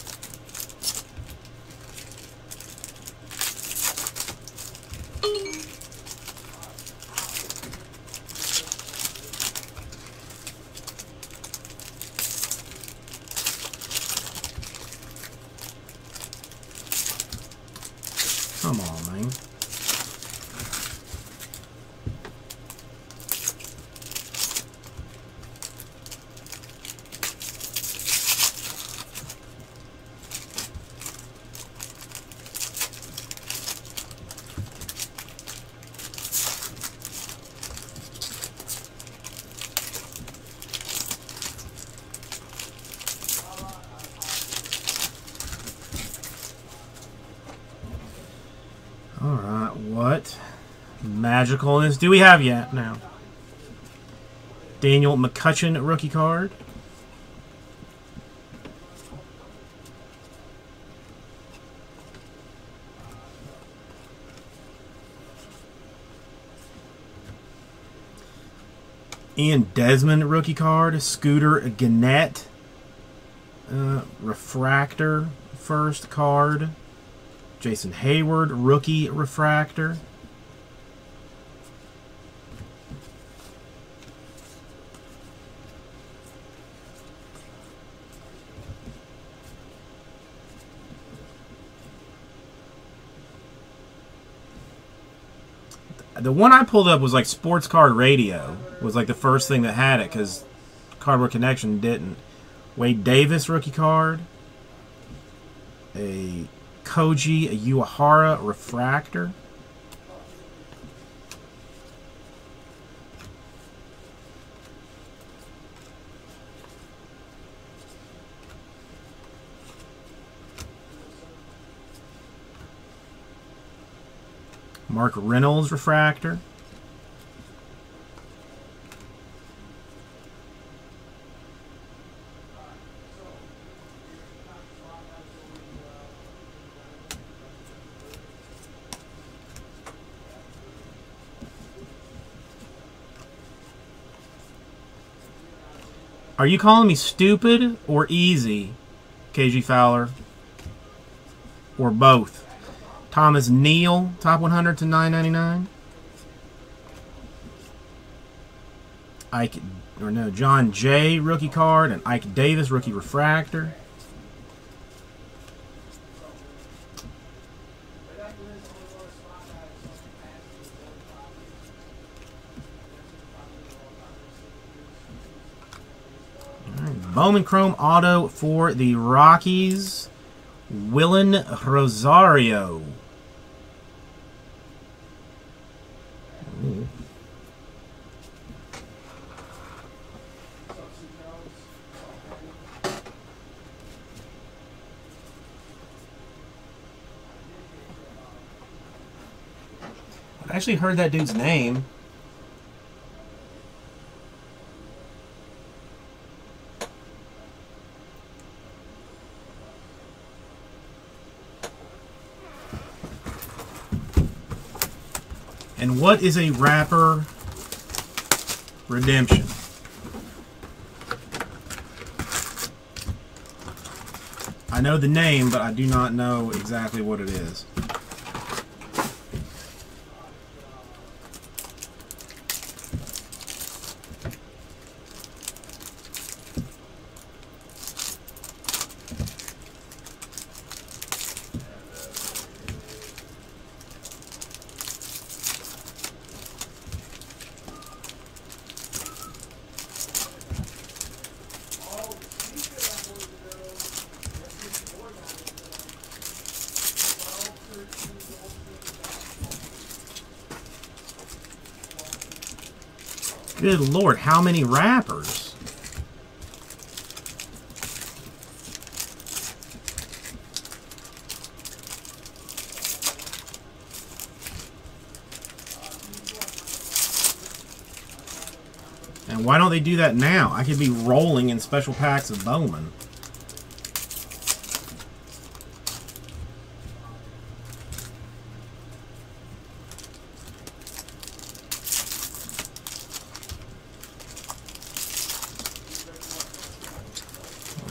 Come on, man. Alright, what magicalness do we have yet now? Daniel McCutchen rookie card. Ian Desmond rookie card. Scooter Gennett. Uh, refractor first card. Jason Heyward, rookie refractor. The one I pulled up was like Sports Card Radio was like the first thing that had it because Cardboard Connection didn't. Wade Davis rookie card. A Koji a Uehara refractor. Mark Reynolds refractor. Are you calling me stupid or easy, KG Fowler? Or both? Thomas Neal, top 100 to 999. Ike, or no, Jon Jay, rookie card, and Ike Davis, rookie refractor. Bowman Chrome Auto for the Rockies. Wilin Rosario. actually heard that dude's name. And what is a wrapper redemption? I know the name, but I do not know exactly what it is. Good lord, how many wrappers? And why don't they do that now? I could be rolling in special packs of Bowman.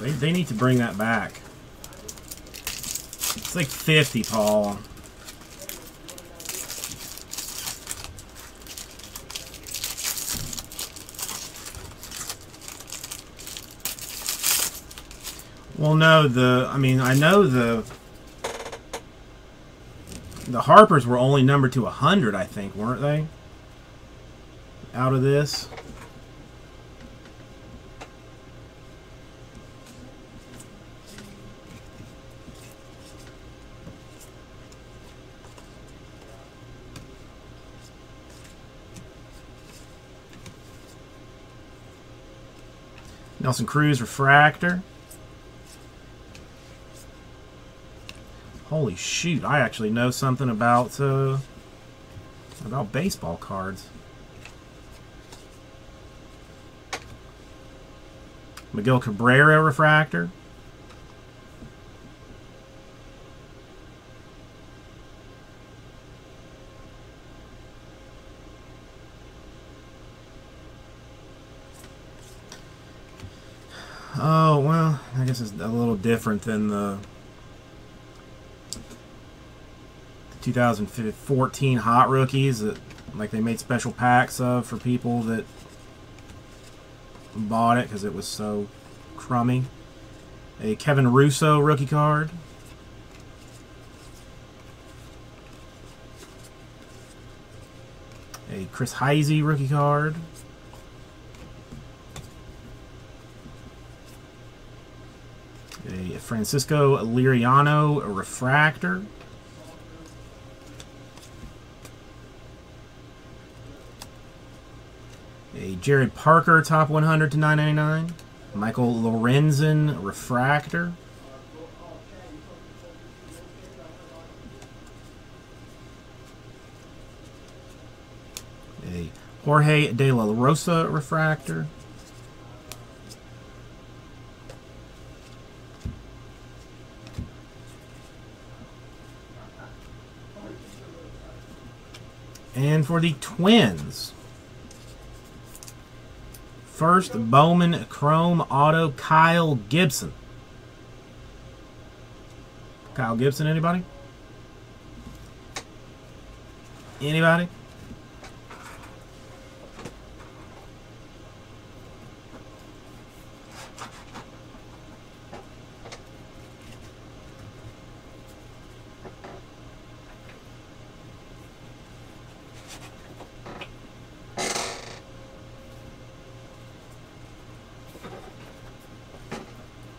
They, they need to bring that back. It's like 50, Paul. Well, no, the I mean, I know the the Harpers were only numbered to 100, I think, weren't they? Out of this. Nelson Cruz refractor. Holy shoot! I actually know something about uh, about baseball cards. Miguel Cabrera refractor. Oh, well, I guess it's a little different than the 2014 Hot Rookies that like they made special packs of for people that bought it because it was so crummy. A Kevin Russo rookie card. A Chris Heisey rookie card. A Francisco Liriano refractor. A Jarrod Parker top 100 to 999. Michael Lorenzen refractor. A Jorge De La Rosa refractor. For the Twins, first Bowman Chrome Auto Kyle Gibson. Kyle Gibson, anybody? Anybody?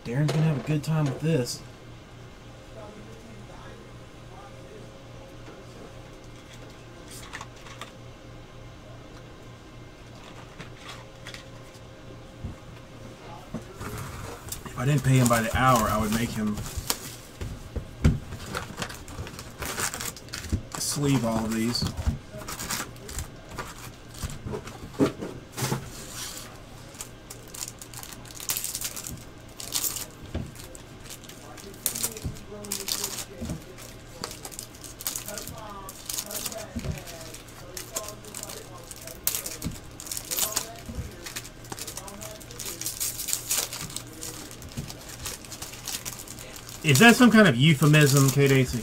Darren's gonna have a good time with this. If I didn't pay him by the hour, I would make him sleeve all of these. Is that some kind of euphemism, Kate AC?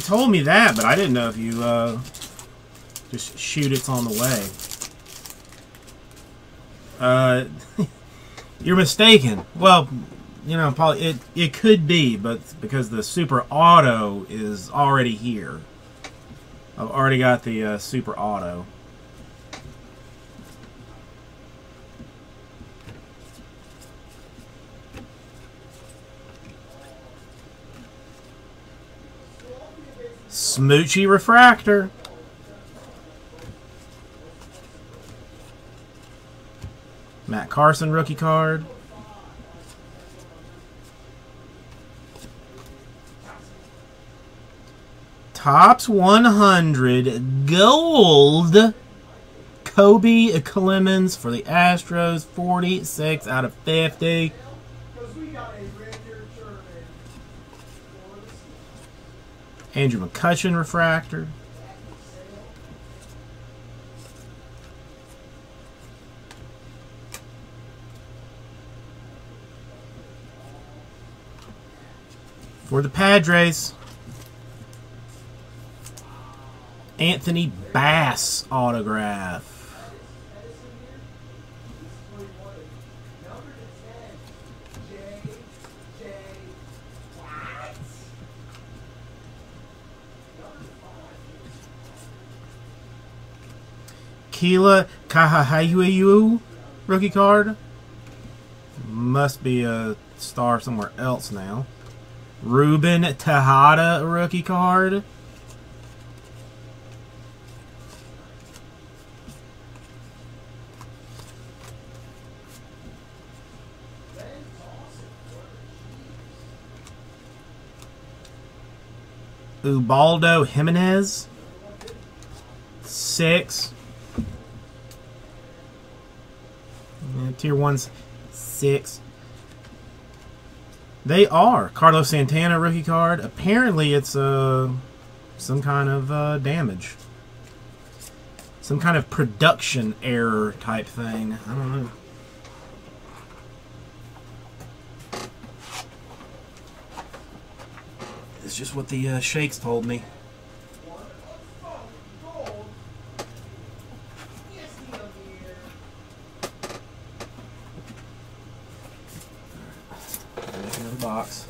You told me that, but I didn't know if you uh, just shoot it's on the way. Uh, [LAUGHS] you're mistaken. Well, you know, probably it it could be, but because the Super Auto is already here. I've already got the uh, Super Auto. Smoochy Refractor. Matt Carson rookie card. Topps 100 gold. Koby Clemens for the Astros, 46 out of 50. Because we got a Richard Sherman for the season. Andrew McCutchen refractor. For the Padres, Anthony Bass autograph. Kila Ka'aihue rookie card. Must be a star somewhere else now. Ruben Tejada rookie card. Ubaldo Jimenez. Six. Yeah, tier one's six. They are Carlos Santana rookie card. Apparently, it's uh, some kind of uh, damage, some kind of production error type thing. I don't know. It's just what the uh, shakes told me. Box.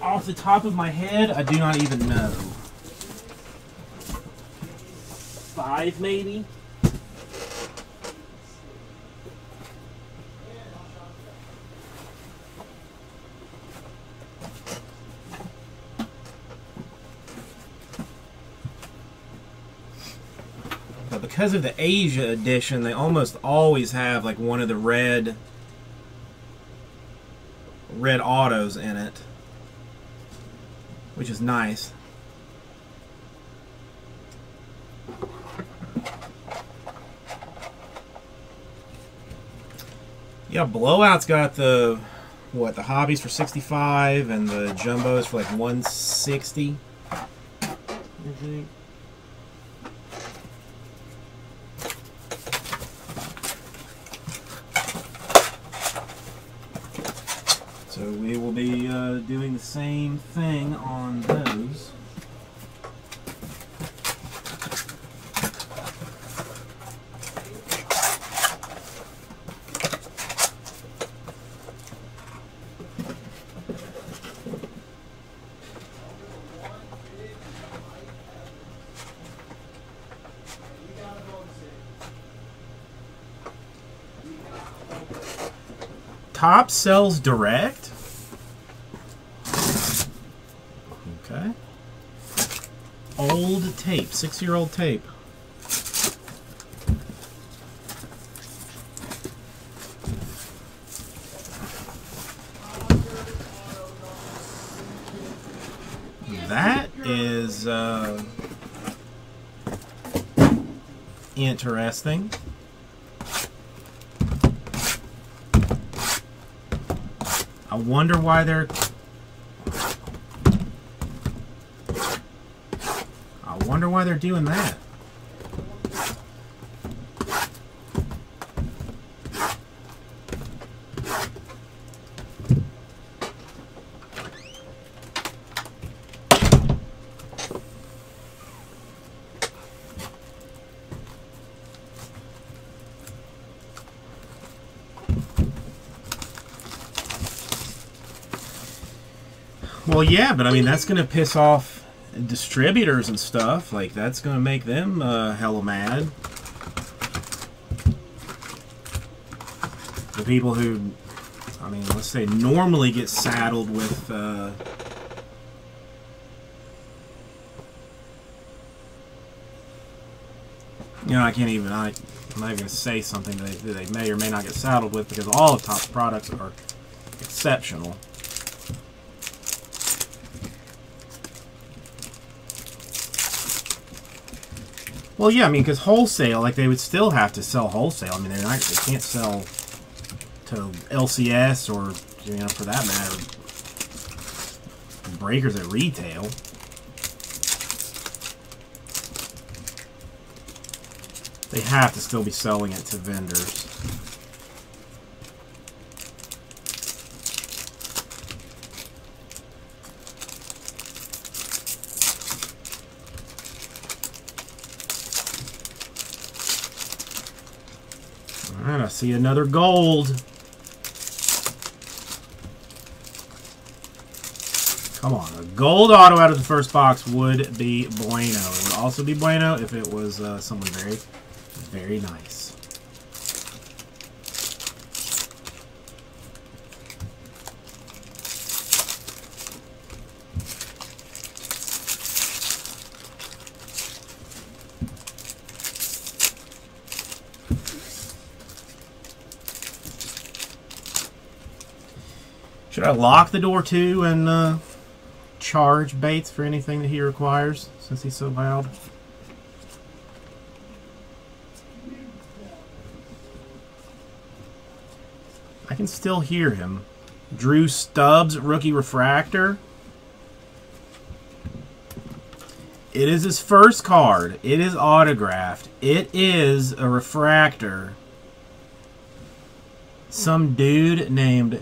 Off the top of my head, I do not even know. Five, maybe? Because of the Asia edition, they almost always have like one of the red red autos in it, which is nice. Yeah, blowout's got the what the hobbies for 65 and the jumbos for like 160. I think. doing the same thing on those. Topps sells direct? Old tape, six-year-old tape. That is uh, interesting. I wonder why they're. I wonder why they're doing that. Well, yeah, but I mean that's gonna piss off distributors and stuff. Like that's gonna make them uh, hella mad. The people who, I mean, let's say normally get saddled with. Uh, you know, I can't even. I, I'm not even gonna say something that they, they may or may not get saddled with because all of Topps products are exceptional. Well, yeah, I mean, because wholesale, like they would still have to sell wholesale. I mean, they're not, they can't sell to LCS or you know, for that matter, breakers at retail. They have to still be selling it to vendors. See another gold. Come on, a gold auto out of the first box would be bueno. It would also be bueno if it was uh, someone very, very nice. I lock the door too and uh, charge Bates for anything that he requires since he's so loud? I can still hear him. Drew Stubbs, rookie refractor. It is his first card. It is autographed. It is a refractor. Some dude named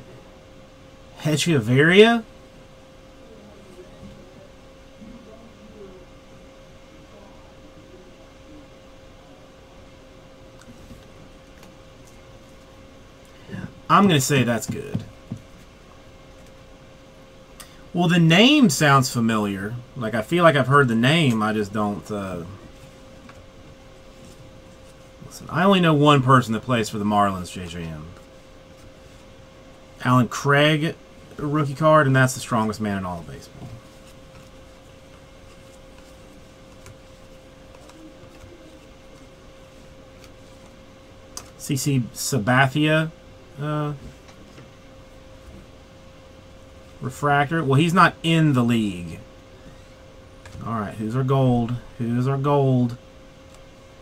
Hechavarria? I'm going to say that's good. Well, the name sounds familiar. Like, I feel like I've heard the name, I just don't. Uh... Listen, I only know one person that plays for the Marlins, JJM. Allen Craig, rookie card, and that's the strongest man in all of baseball. CC Sabathia, uh, refractor. Well, he's not in the league. All right, who's our gold? Who's our gold?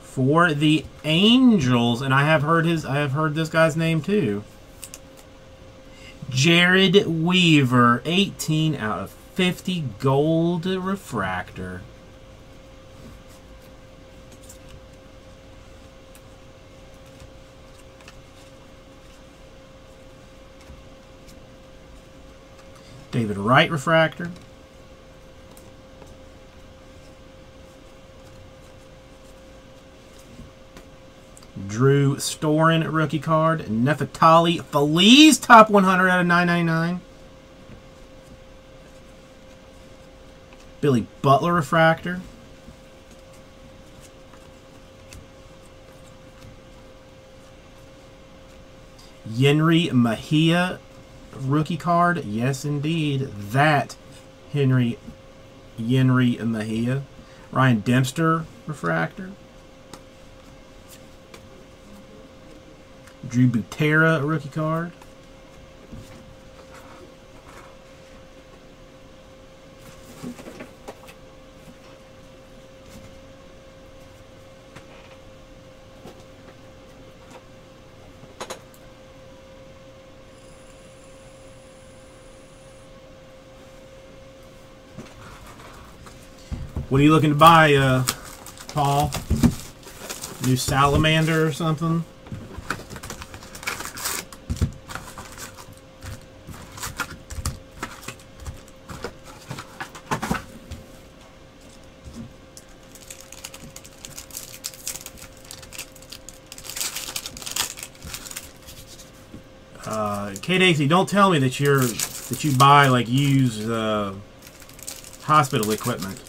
For the Angels, and I have heard his. I have heard this guy's name too. Jered Weaver, 18 out of 50 gold refractor. David Wright refractor. Drew Storen rookie card. Neftali Feliz top 100 out of 999. Billy Butler refractor. Yenry Mejia rookie card. Yes, indeed. That Henry Yenry Mejia. Ryan Dempster refractor. Drew Butera rookie card. What are you looking to buy, uh, Paul? New salamander or something? Uh, K Daisy, don't tell me that you're that you buy like used uh, hospital equipment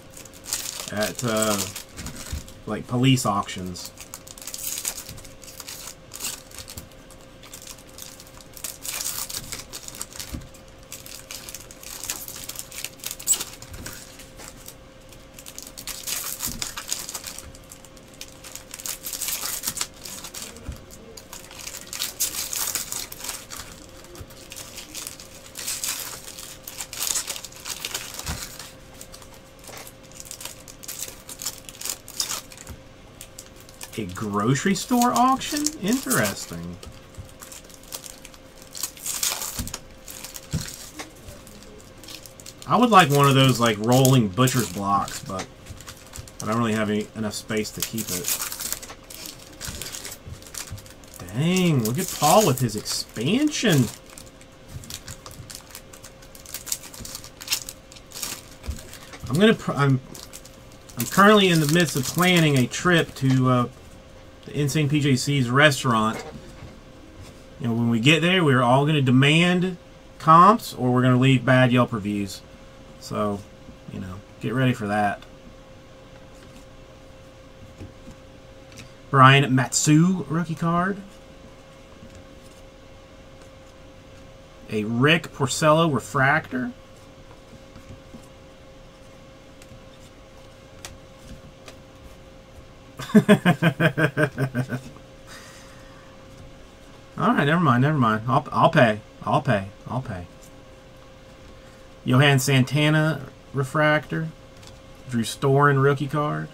at uh, like police auctions. A grocery store auction? Interesting. I would like one of those like rolling butcher's blocks, but I don't really have any, enough space to keep it. Dang, look at Paul with his expansion. I'm gonna. I'm. I'm currently in the midst of planning a trip to uh, the Insane PJC's restaurant. You know, when we get there, we're all going to demand comps, or we're going to leave bad Yelp reviews. So, you know, get ready for that. Brian Matusz rookie card. A Rick Porcello refractor. [LAUGHS] All right, never mind, never mind. I'll I'll pay. I'll pay. I'll pay. Johan Santana refractor. Drew Storen rookie card.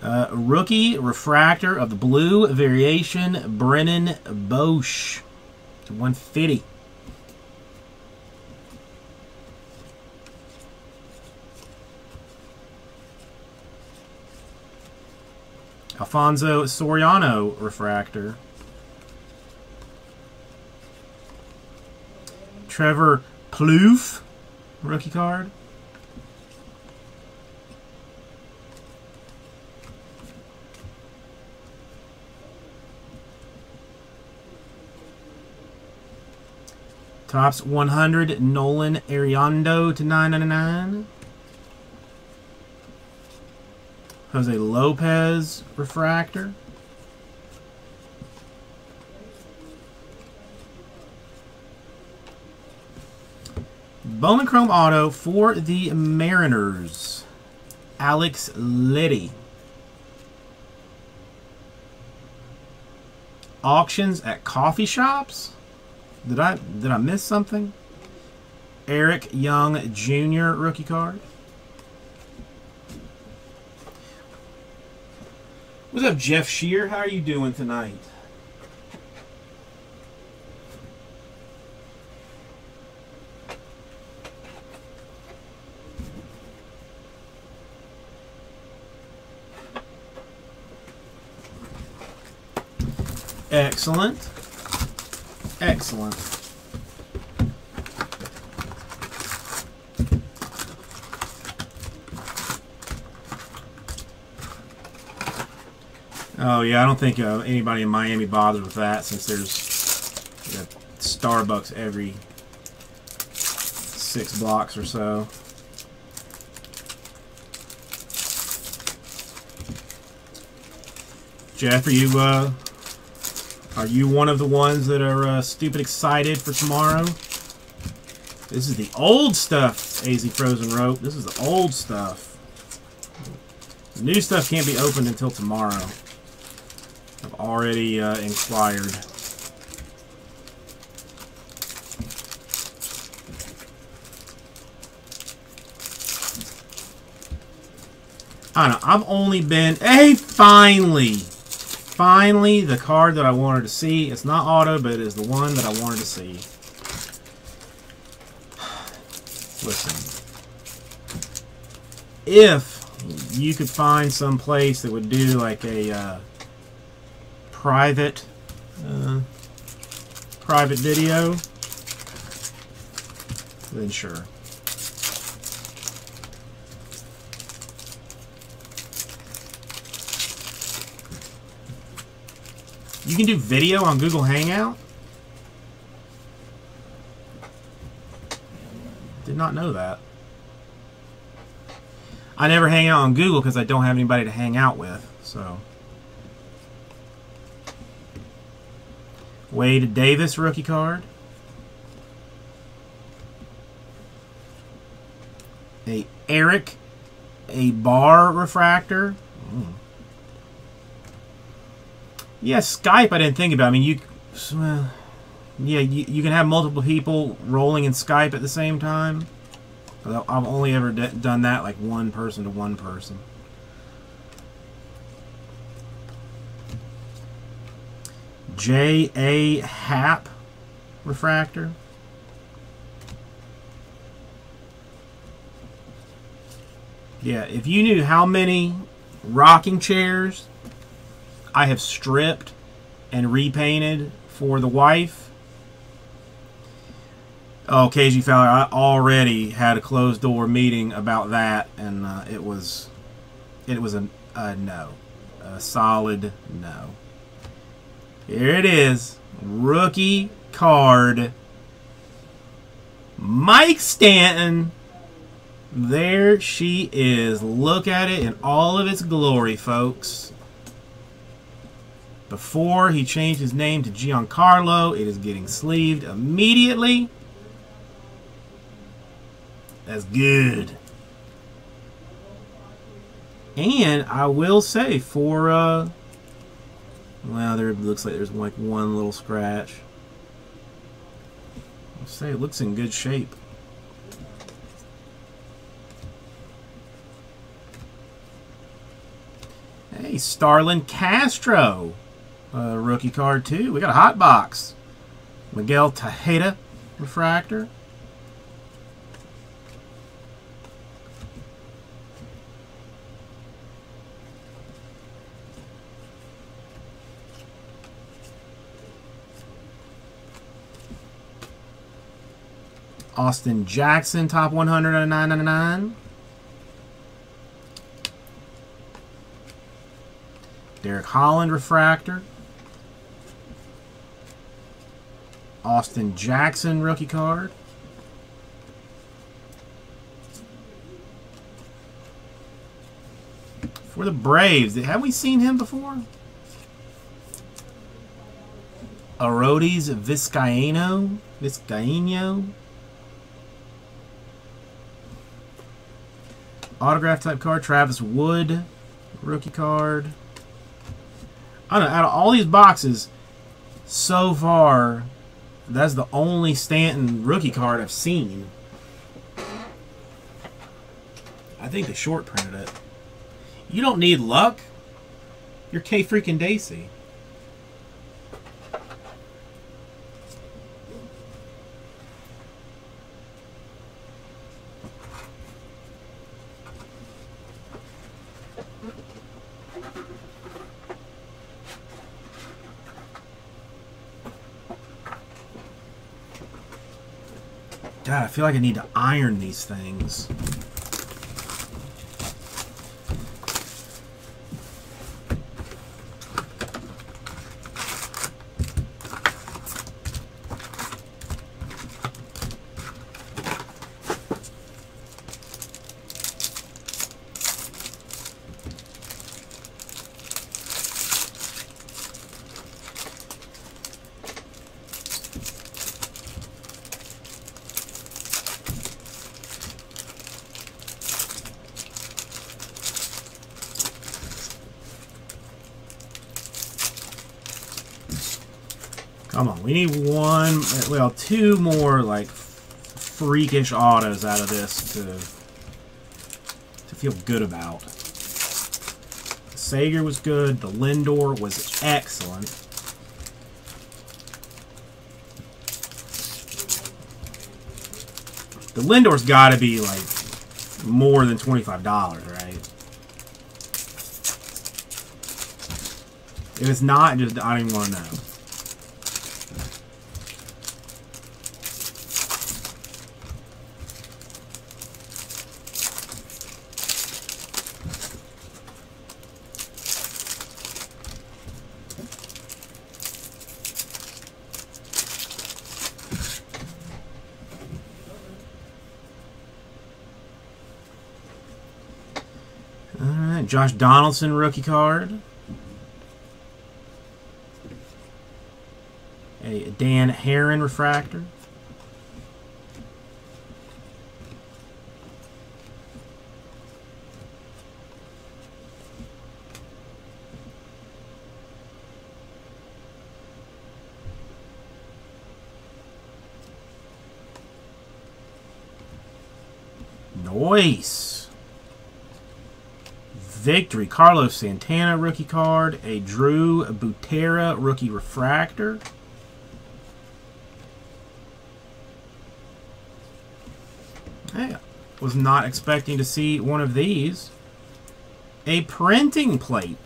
Uh, rookie refractor of the blue variation, Brennan Boesch. 150. Alfonso Soriano refractor. Trevor Plouffe rookie card. Topps 100 Nolan Arenado to 999. Jose Lopez refractor. Bowman Chrome Auto for the Mariners. Alex Liddi. Auctions at coffee shops? Did I did I miss something? Eric Young Jr. rookie card. What's up, Jeff Shear? How are you doing tonight? Excellent. Excellent. Oh yeah, I don't think uh, anybody in Miami bothers with that since there's you know, Starbucks every six blocks or so. Jeff, are you uh, are you one of the ones that are uh, stupid excited for tomorrow? This is the old stuff, AZ Frozen Rope. This is the old stuff. The new stuff can't be opened until tomorrow. I've already uh, inquired. I know. I've only been. Hey, finally! Finally, the card that I wanted to see. It's not auto, but it is the one that I wanted to see. [SIGHS] Listen. If you could find some place that would do like a uh, private uh, private video, then sure. You can do video on Google Hangout? Did not know that. I never hang out on Google because I don't have anybody to hang out with. So, Wade Davis rookie card. A Eric, a bar refractor. Mm. Yeah, Skype. I didn't think about. I mean, you, well, yeah, you, you can have multiple people rolling in Skype at the same time. I've only ever done that like one person to one person. J. A. Happ refractor. Yeah, if you knew how many rocking chairs I have stripped and repainted for the wife, Oh, KG Fowler, I already had a closed door meeting about that, and uh, it was it was a, a no, a solid no. Here it is, rookie card, Mike Stanton. There she is. Look at it in all of its glory, folks. Before he changed his name to Giancarlo, it is getting sleeved immediately. That's good. And I will say for uh well there looks like there's like one little scratch. I'll say it looks in good shape. Hey, Starlin Castro. Uh, rookie card too. We got a hot box. Miguel Tejada refractor. Austin Jackson, top 100 out of 999. Derek Holland refractor. Austin Jackson rookie card. For the Braves, have we seen him before? Arodys Vizcaino? Vizcaino? Autograph type card, Travis Wood, rookie card. I don't know, out of all these boxes, so far, that's the only Stanton rookie card I've seen. I think they short printed it. You don't need luck. You're K freaking Daisy. Feel like I need to iron these things. Uh, well, two more like freakish autos out of this to to feel good about. The Seager was good. The Lindor was excellent. The Lindor's got to be like more than twenty five dollars, right? If it's not, just I don't even want to know. All right, Josh Donaldson rookie card. A Dan Haren refractor. Nice. Victory. Carlos Santana rookie card. A Drew Butera rookie refractor. Hey, was not expecting to see one of these. A printing plate.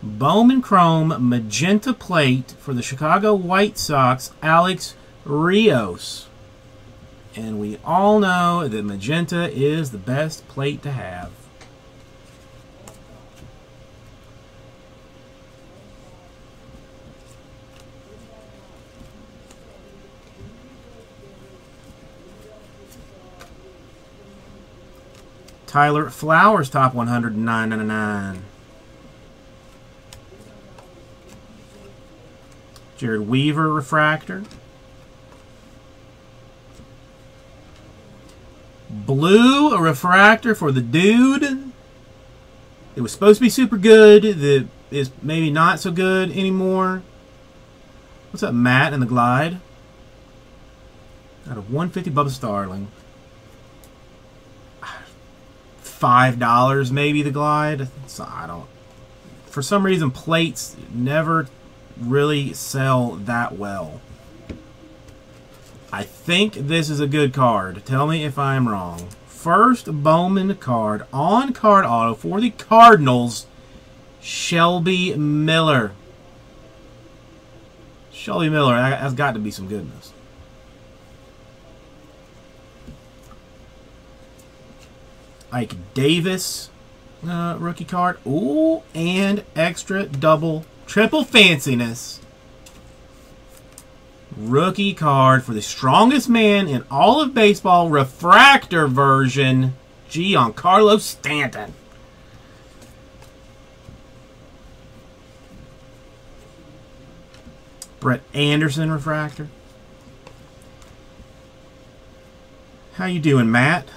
Bowman Chrome magenta plate for the Chicago White Sox, Alex Rios. And we all know that magenta is the best plate to have. Tyler Flowers, top 109.99. Jered Weaver, refractor. Blue, a refractor for the dude. It was supposed to be super good. The is maybe not so good anymore. What's up, Matt and the Glide? Out of 150 Bubba Starling. Five dollars maybe the Glide. So I don't. For some reason, plates never really sell that well. I think this is a good card. Tell me if I'm wrong. First Bowman card on card auto for the Cardinals, Shelby Miller. Shelby Miller, that has got to be some goodness. Ike Davis, uh, rookie card. Ooh, and extra double triple fanciness rookie card for the strongest man in all of baseball, refractor version, Giancarlo Stanton. Brett Anderson refractor. How you doing, Matt?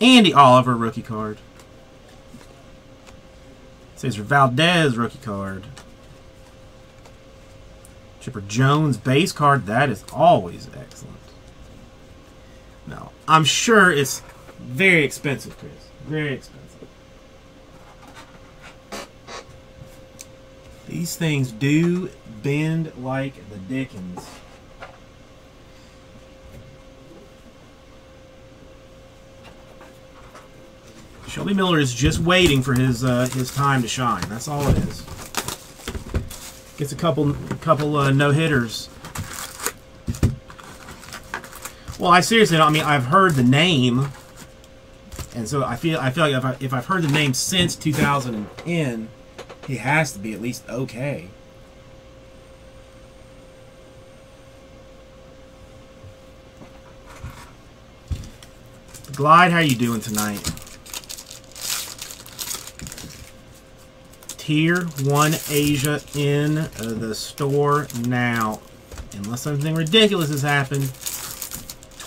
Andy Oliver rookie card. Cesar Valdez rookie card. Chipper Jones base card, that is always excellent. Now, I'm sure it's very expensive, Chris. Very expensive. These things do bend like the Dickens. Shelby Miller is just waiting for his uh, his time to shine. That's all it is. Gets a couple couple uh, no hitters. Well, I seriously, I mean, I've heard the name, and so I feel I feel like if, I, if I've heard the name since 2010, he has to be at least okay. Glide, how you doing tonight? Tier 1 Asia in uh, the store now. Unless something ridiculous has happened.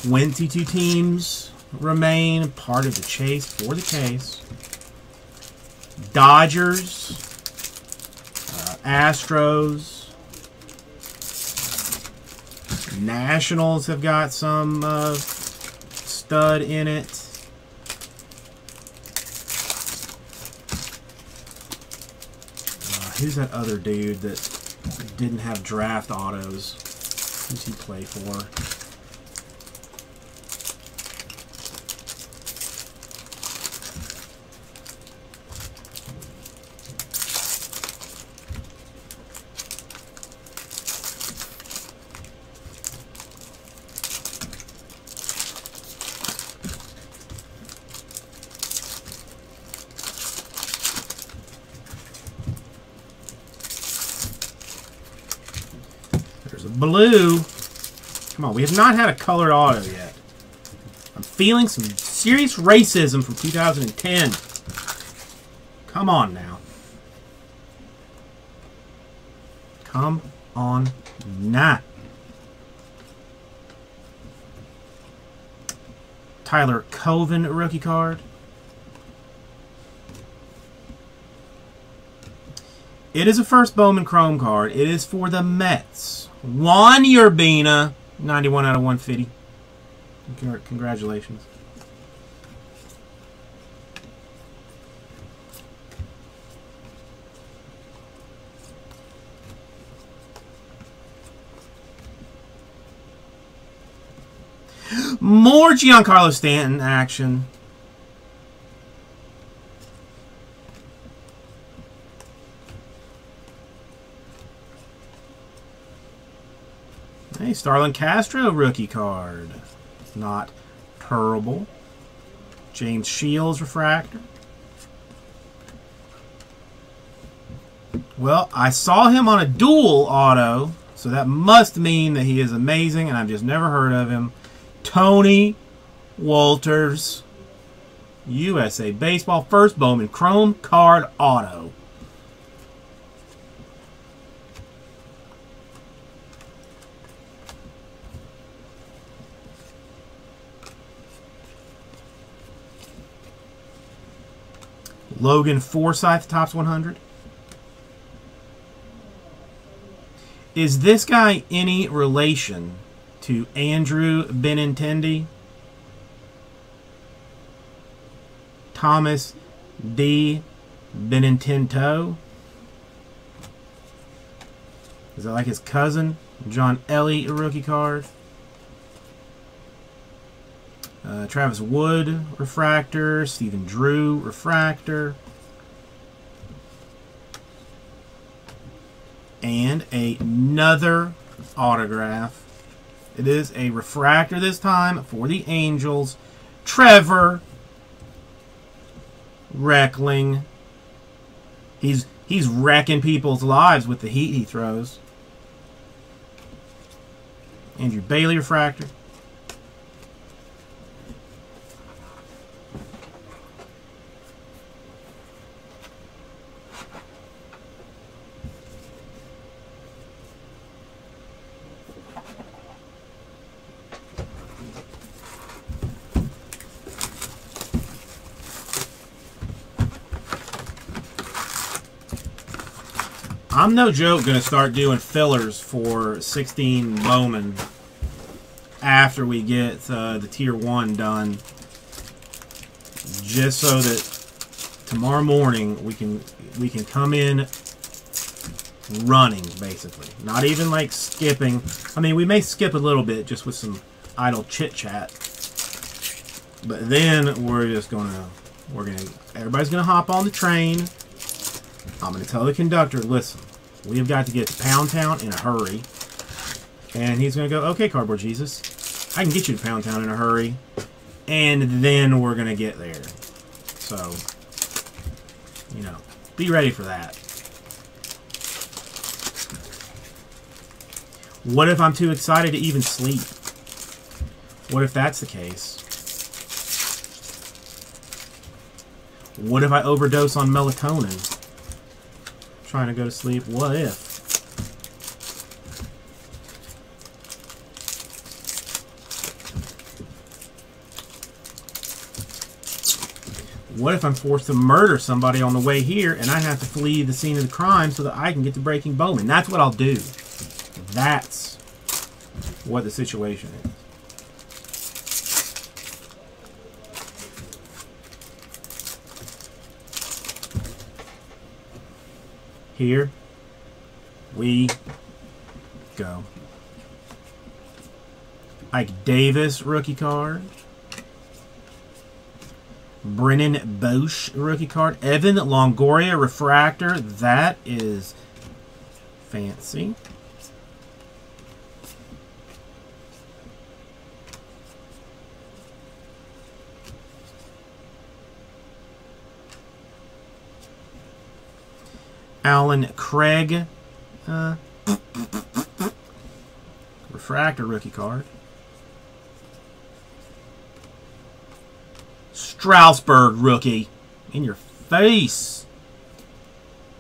22 teams remain part of the chase for the case. Dodgers, uh, Astros. Nationals have got some uh, stud in it. Uh, who's that other dude that didn't have draft autos? Who's he play for? There's a blue. Come on, we have not had a colored auto yet. I'm feeling some serious racism from 2010. Come on now. Come on now. Tyler Colvin rookie card. It is a first Bowman Chrome card. It is for the Mets. Juan Urbina, 91 out of 150. Congratulations. More Giancarlo Stanton action. Hey, Starlin Castro rookie card. Not terrible. James Shields refractor. Well, I saw him on a dual auto, so that must mean that he is amazing, and I've just never heard of him. Tony Walters, USA Baseball, first Bowman Chrome card auto. Logan Forsythe, Topps 100. Is this guy any relation to Andrew Benintendi? Thomas D. Benintento? Is that like his cousin? John Ellie, a rookie card. Uh, Travis Wood, refractor. Stephen Drew, refractor. And another autograph. It is a refractor this time for the Angels. Trevor Reckling. He's he's wrecking people's lives with the heat he throws. Andrew Bailey refractor. I'm no joke going to start doing fillers for 16 Bowman after we get uh, the tier 1 done. Just so that tomorrow morning we can we can come in running basically. Not even like skipping. I mean, we may skip a little bit just with some idle chit chat. But then we're just to we're going to everybody's going to hop on the train. I'm going to tell the conductor, listen, we have got to get to Pound Town in a hurry. And he's going to go, okay, Cardboard Jesus, I can get you to Pound Town in a hurry. And then we're going to get there. So, you know, be ready for that. What if I'm too excited to even sleep? What if that's the case? What if I overdose on melatonin? Trying to go to sleep. What if? What if I'm forced to murder somebody on the way here and I have to flee the scene of the crime so that I can get to Breaking Bowman? That's what I'll do. That's what the situation is. Here we go. Ike Davis rookie card. Brennan Boesch rookie card. Evan Longoria refractor. That is fancy. Allen Craig. Uh, refractor rookie card. Strasburg rookie. In your face.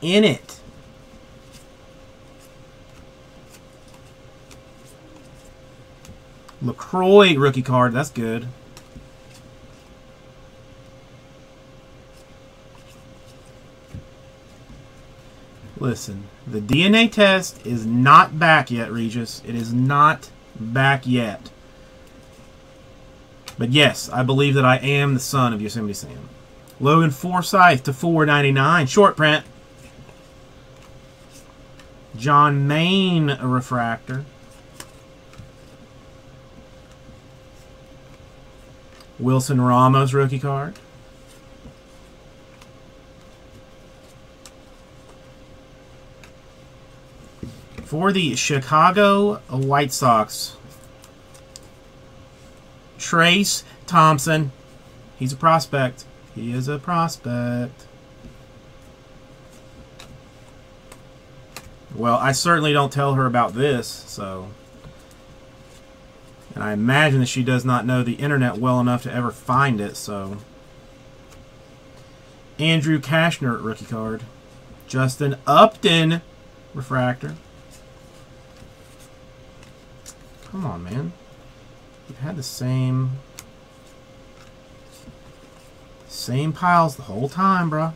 In it. Lucroy rookie card. That's good. Listen, the DNA test is not back yet, Regis. It is not back yet. But yes, I believe that I am the son of Yosemite Sam. Logan Forsythe to 499. Short print. John Maine a refractor. Wilson Ramos rookie card. For the Chicago White Sox, Trayce Thompson. He's a prospect. He is a prospect. Well, I certainly don't tell her about this, so. And I imagine that she does not know the internet well enough to ever find it, so. Andrew Cashner, rookie card. Justin Upton, refractor. Come on, man. We've had the same... Same piles the whole time, bruh.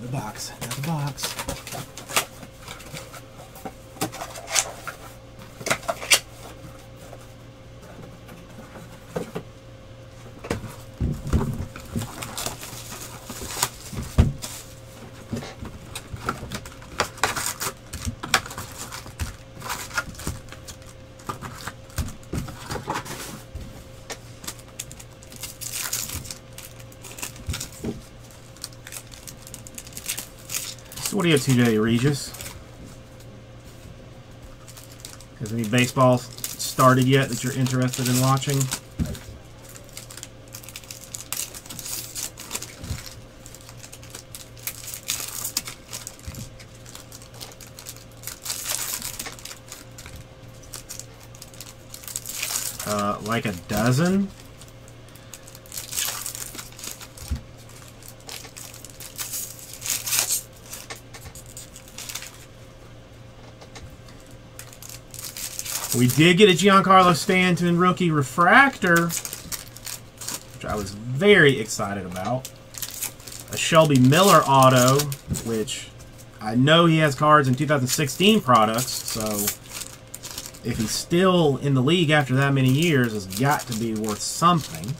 Another box. Another box. What do today, Regis? Has any baseball started yet that you're interested in watching? Uh, like a dozen? We did get a Giancarlo Stanton rookie refractor, which I was very excited about. A Shelby Miller auto, which I know he has cards in 2016 products, so if he's still in the league after that many years, has got to be worth something.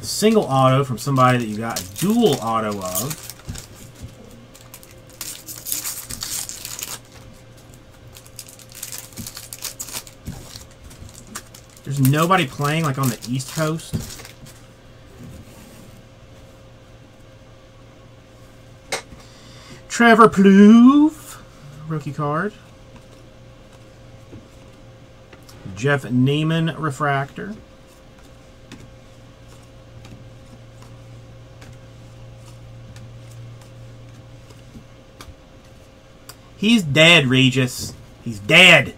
A single auto from somebody that you got a dual auto of. Nobody playing like on the East Coast. Trevor Plouffe, rookie card. Jeff Niemann refractor. He's dead, Regis. He's dead.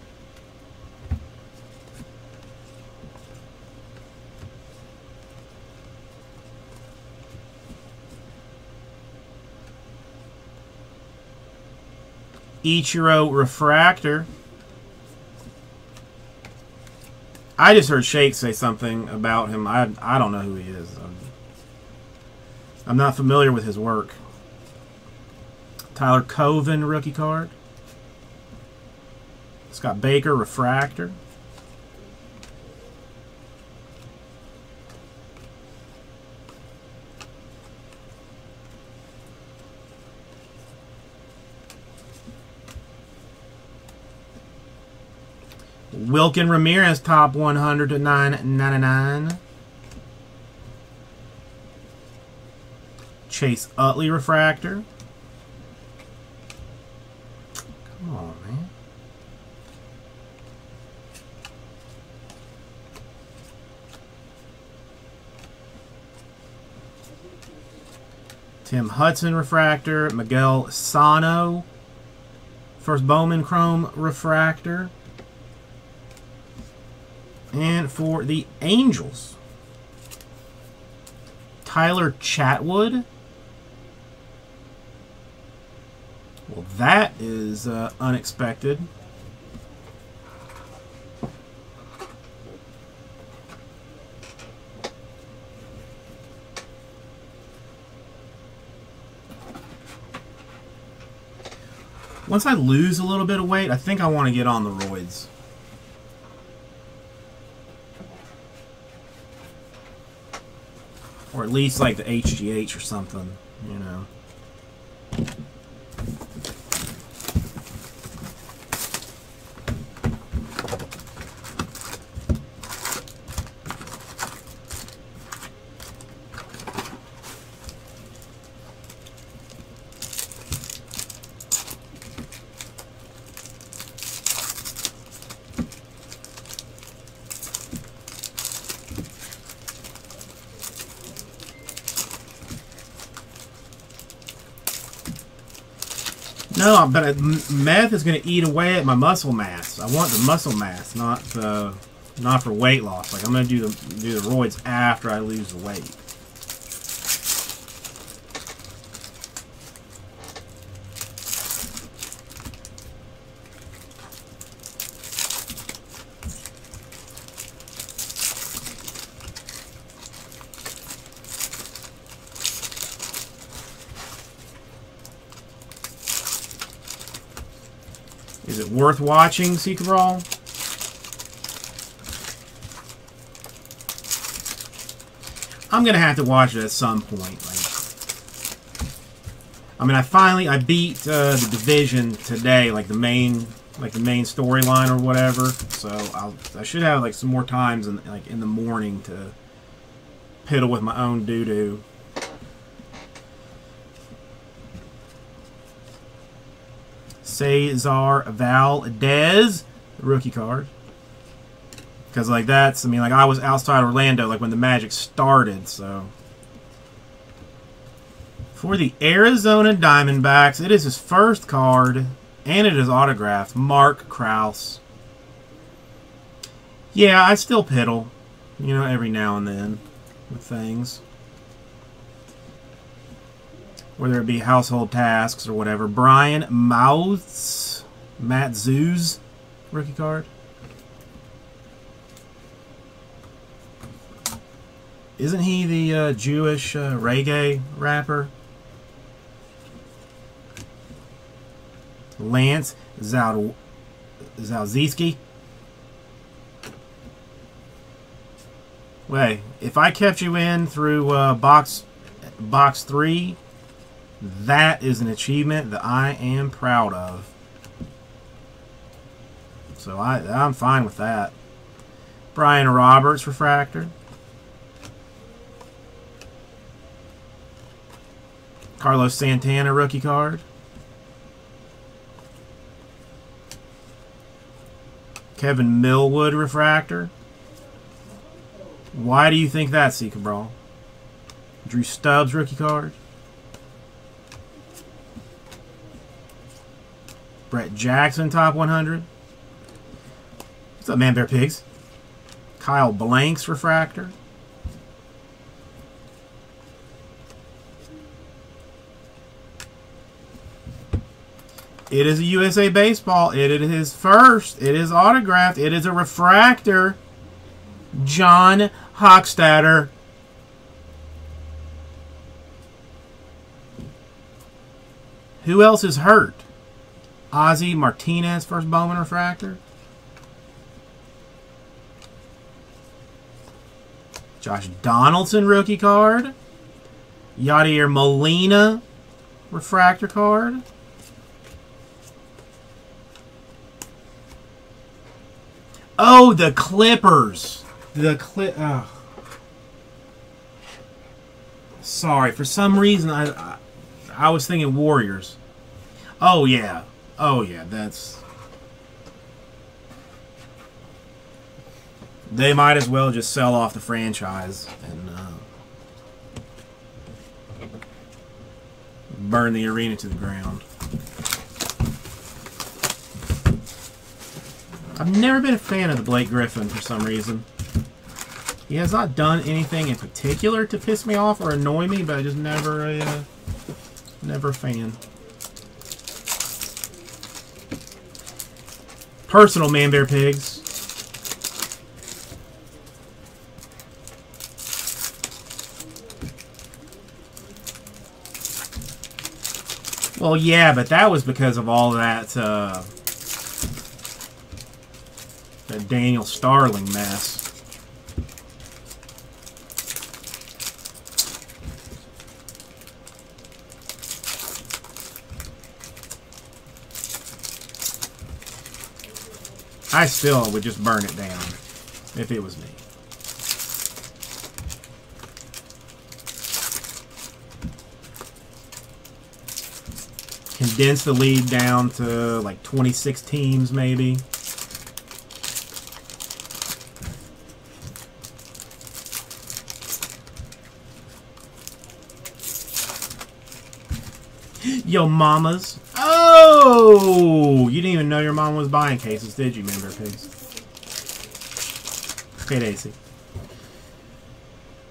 Ichiro Refractor. I just heard Shake say something about him. I I don't know who he is. I'm, I'm not familiar with his work. Tyler Colvin rookie card. Scott Baker refractor. Wilkin Ramirez top 100 to 999. Chase Utley refractor. Come on, man. Tim Hudson refractor. Miguel Sano. First Bowman Chrome refractor. And for the Angels, Tyler Chatwood. Well, that is uh, unexpected. Once I lose a little bit of weight, I think I want to get on the roids. At least like the HGH or something, you know. No, but uh, meth is going to eat away at my muscle mass. I want the muscle mass, not the, not for weight loss. Like I'm going to do the do the roids after I lose the weight. Worth watching, Seeker Brawl? I'm gonna have to watch it at some point. Like, I mean, I finally I beat uh, the division today, like the main like the main storyline or whatever. So I'll I should have like some more times in like in the morning to piddle with my own doo doo. Cesar Valdez, rookie card. Because, like, that's, I mean, like, I was outside Orlando, like, when the Magic started, so. For the Arizona Diamondbacks, it is his first card, and it is autographed. Marc Krauss. Yeah, I still piddle, you know, every now and then with things whether it be household tasks or whatever. Brian Mouths, Matt Zoos, rookie card. Isn't he the uh, Jewish uh, reggae rapper? Lance Zal Zalzinski. Wait, if I kept you in through uh, box box three, that is an achievement that I am proud of. So I, I'm fine with that. Brian Roberts refractor. Carlos Santana rookie card. Kevin Millwood refractor. Why do you think that, Seeker Brawl? Drew Stubbs rookie card. Brett Jackson, top 100. What's up, Man Bear Pigs? Kyle Blanks, refractor. It is a USA Baseball. It is his first. It is autographed. It is a refractor. John Hochstatter. Who else is hurt? Ozzie Martinez, first Bowman refractor. Josh Donaldson, rookie card. Yadier Molina, refractor card. Oh, the Clippers. The Clip. Oh. Sorry, for some reason I, I I was thinking Warriors. Oh yeah. Oh yeah, that's They might as well just sell off the franchise and uh, burn the arena to the ground. I've never been a fan of the Blake Griffin for some reason. He has not done anything in particular to piss me off or annoy me, but I just never uh, never a fan. Personal Man Bear Pigs. Well, yeah, but that was because of all that, uh, that Daniel Starling mess. I still would just burn it down if it was me. Condense the lead down to like 26 teams, maybe. Yo, mamas. Oh! You didn't even know your mom was buying cases, did you, member pigs? Okay, Daisy.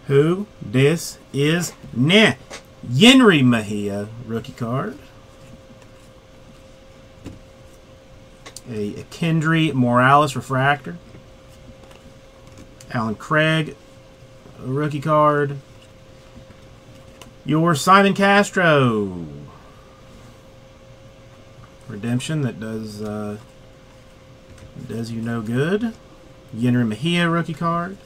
Who this is nah. Yenry Mejia, rookie card. A, a Kendry Morales refractor. Allen Craig, rookie card. Your Simon Castro. Redemption that does uh, does you no good. Yenry Mejia rookie card.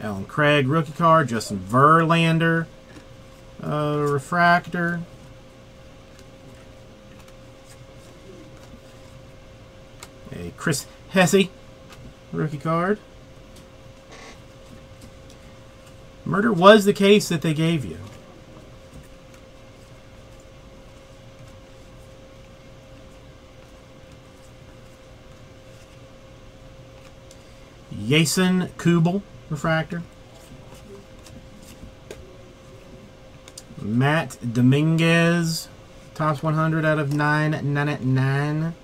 Allen Craig rookie card. Justin Verlander uh, refractor. A Chris Heisey rookie card. Murder was the case that they gave you. Jason Kubel refractor. Matt Dominguez, Topps 100 out of 9 999.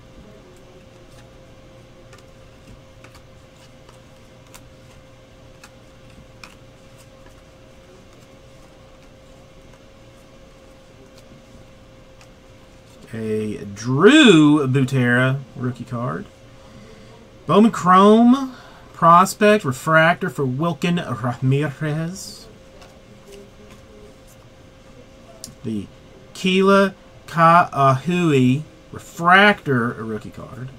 A Drew Butera rookie card. Bowman Chrome prospect refractor for Wilkin Ramirez. The Kila Ka'aihue refractor a rookie card.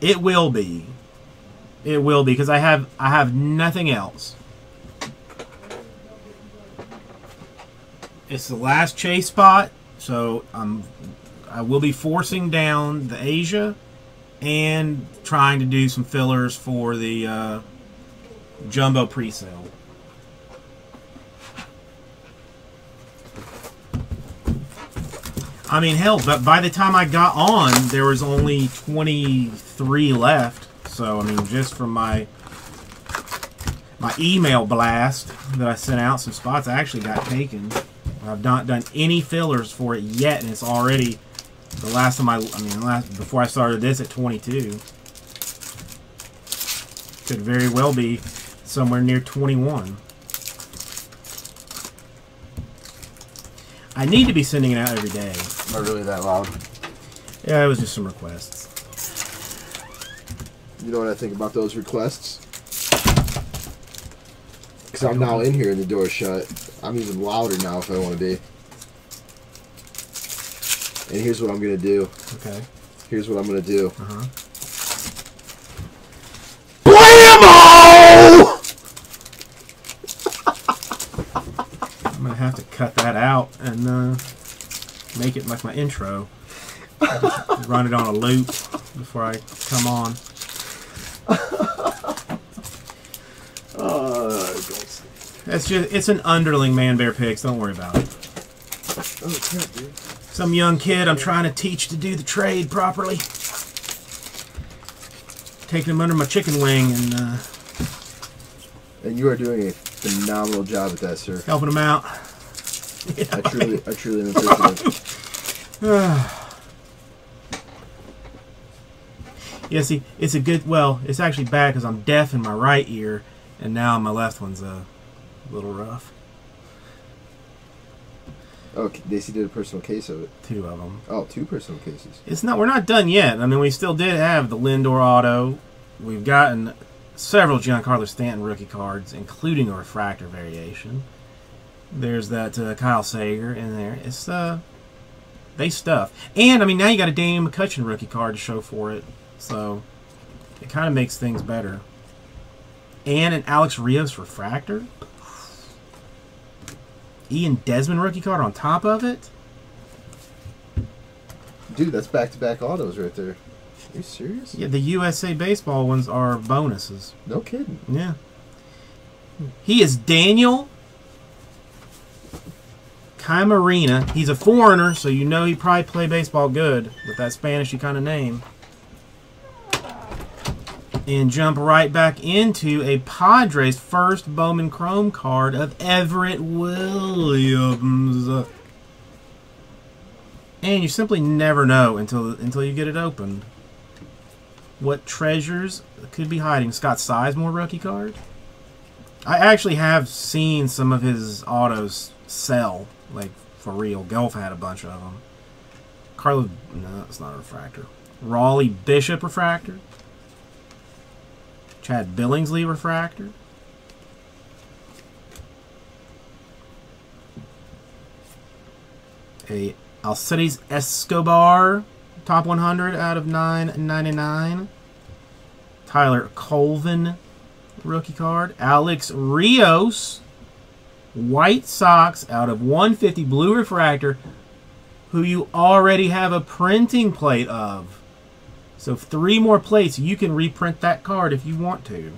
It will be. It will be because I have I have nothing else. It's the last chase spot, so I'm I will be forcing down the Asia and trying to do some fillers for the uh, jumbo pre-sale. I mean, hell, but by the time I got on, there was only 23 left. So, I mean, just from my... my email blast that I sent out, some spots actually got taken. I've not done any fillers for it yet, and it's already the last time I, I mean, last, before I started this at 22. Could very well be somewhere near 21. I need to be sending it out every day. Not really that loud. Yeah, it was just some requests. You know what I think about those requests? Because I'm now in here and the door's shut. I'm even louder now if I want to be. And here's what I'm going to do. Okay. Here's what I'm going to do. Uh huh. Blammo! [LAUGHS] I'm gonna have to cut that out and uh, make it like my intro. [LAUGHS] Run it on a loop before I come on. [LAUGHS] Uh, That's just it's an underling man bear pigs. Don't worry about it. oh, crap, dude. Some young kid I'm trying to teach to do the trade properly. Taking him under my chicken wing and uh, And you are doing a phenomenal job at that, sir. helping him out. I truly, I truly am appreciative. [SIGHS] Yeah, see, it's a good. Well, it's actually bad because I'm deaf in my right ear, and now my left one's a little rough. Oh, Daisy did a personal case of it. Two of them. Oh, two personal cases. It's not. We're not done yet. I mean, we still did have the Lindor auto. We've gotten several Giancarlo Stanton rookie cards, including a refractor variation. There's that uh, Kyle Seager in there. It's uh, they stuff. And I mean, now you got a Daniel McCutchen rookie card to show for it, so it kind of makes things better. And an Alex Rios refractor. Ian Desmond rookie card on top of it. Dude, that's back-to-back autos right there. Are you serious? Yeah, the USA baseball ones are bonuses. No kidding. Yeah. He is Daniel Camarena. He's a foreigner, so you know he probably play baseball good with that Spanishy kind of name. And jump right back into a Padres first Bowman Chrome card of Everett Williams. And you simply never know until until you get it opened. What treasures could be hiding? Scott Sizemore rookie card. I actually have seen some of his autos sell, like for real. Golf had a bunch of them. Carlo, no, it's not a refractor. Raleigh Bishop refractor. Chad Billingsley refractor. A Alcides Escobar top 100 out of 999. Tyler Colvin rookie card. Alex Rios, White Sox out of 150 blue refractor, who you already have a printing plate of. So three more plates, you can reprint that card if you want to.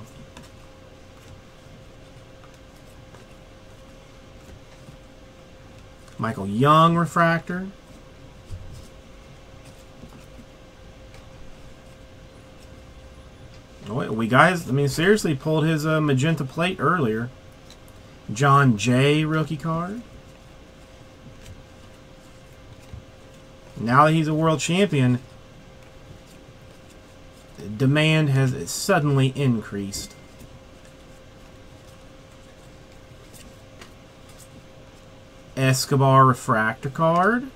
Michael Young refractor. Oh, We guys, I mean, seriously pulled his uh, magenta plate earlier. Jon Jay rookie card. Now that he's a world champion, demand has suddenly increased. Escobar refractor card.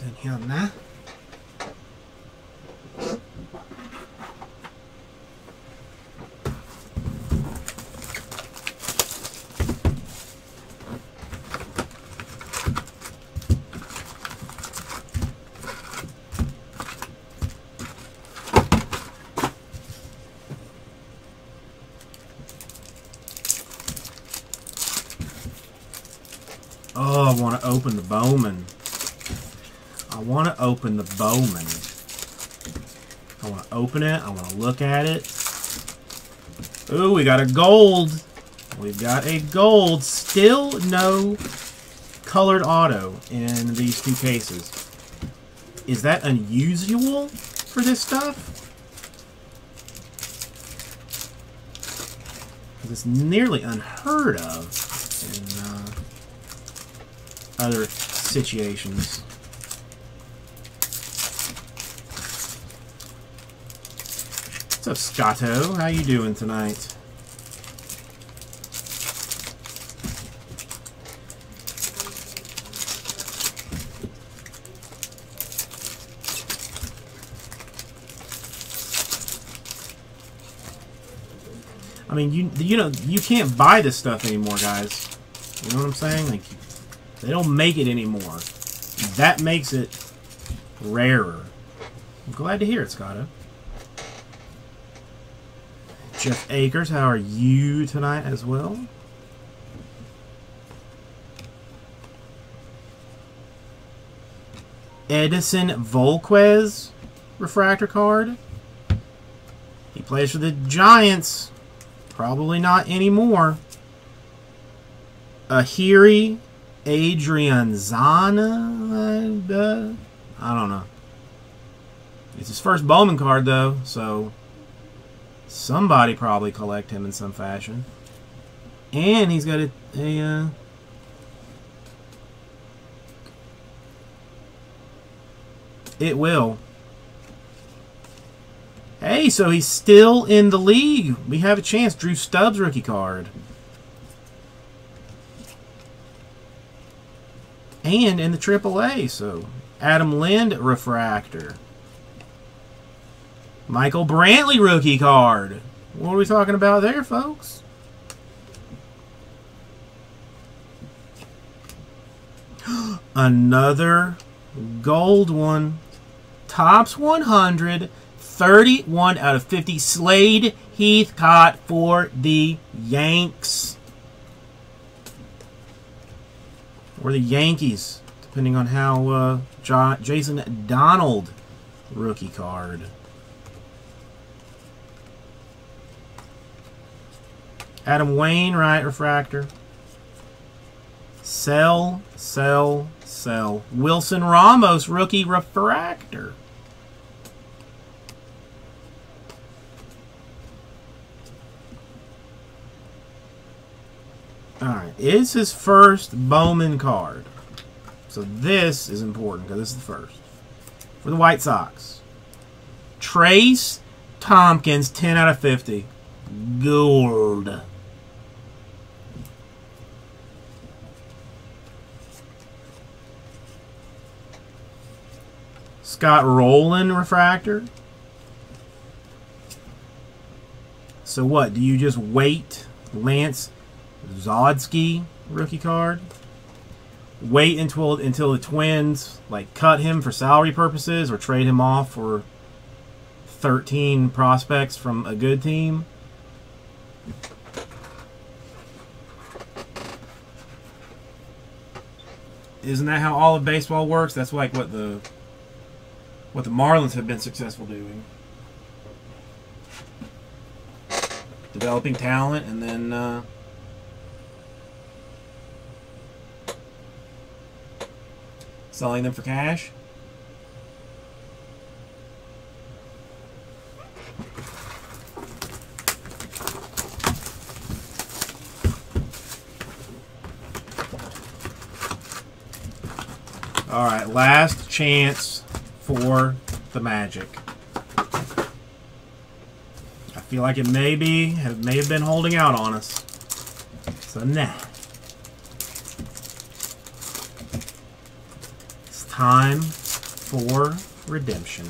Let's put Oh, I want to open the Bowman. I want to open the Bowman. I want to open it. I want to look at it. Ooh, we got a gold. We've got a gold. Still no colored auto in these two cases. Is that unusual for this stuff? It's nearly unheard of in uh, other situations. Up, Scotto? How you doing tonight? I mean, you you know you can't buy this stuff anymore, guys. You know what I'm saying? Like, they don't make it anymore. That makes it rarer. I'm glad to hear it, Scotto. Jeff Akers, how are you tonight as well? Edinson Volquez refractor card. He plays for the Giants. Probably not anymore. Ahiri Adrian Zana. Uh, I don't know. It's his first Bowman card, though, so somebody probably collect him in some fashion. And he's got a, a uh, it will. Hey, so he's still in the league. We have a chance. Drew Stubbs rookie card. And in the AAA, so Adam Lind refractor. Michael Brantley rookie card. What are we talking about there, folks? [GASPS] Another gold one. Topps 100. 31 out of 50. Slade Heathcott for the Yanks. Or the Yankees, depending on how uh, Jason Donald rookie card. Adam Wainwright refractor. Sell, sell, sell. Wilson Ramos rookie refractor. Alright, it's his first Bowman card. So this is important because this is the first. For the White Sox. Trace Tompkins, 10 out of 50. Gold. Scott Rolen refractor. So what? Do you just wait, Lance Zodsky rookie card? Wait until until the Twins like cut him for salary purposes or trade him off for 13 prospects from a good team? Isn't that how all of baseball works? That's like what the what the Marlins have been successful doing. Developing talent and then uh, selling them for cash. All right, last chance for the Magic. I feel like it may be have may have been holding out on us. So nah. It's time for redemption.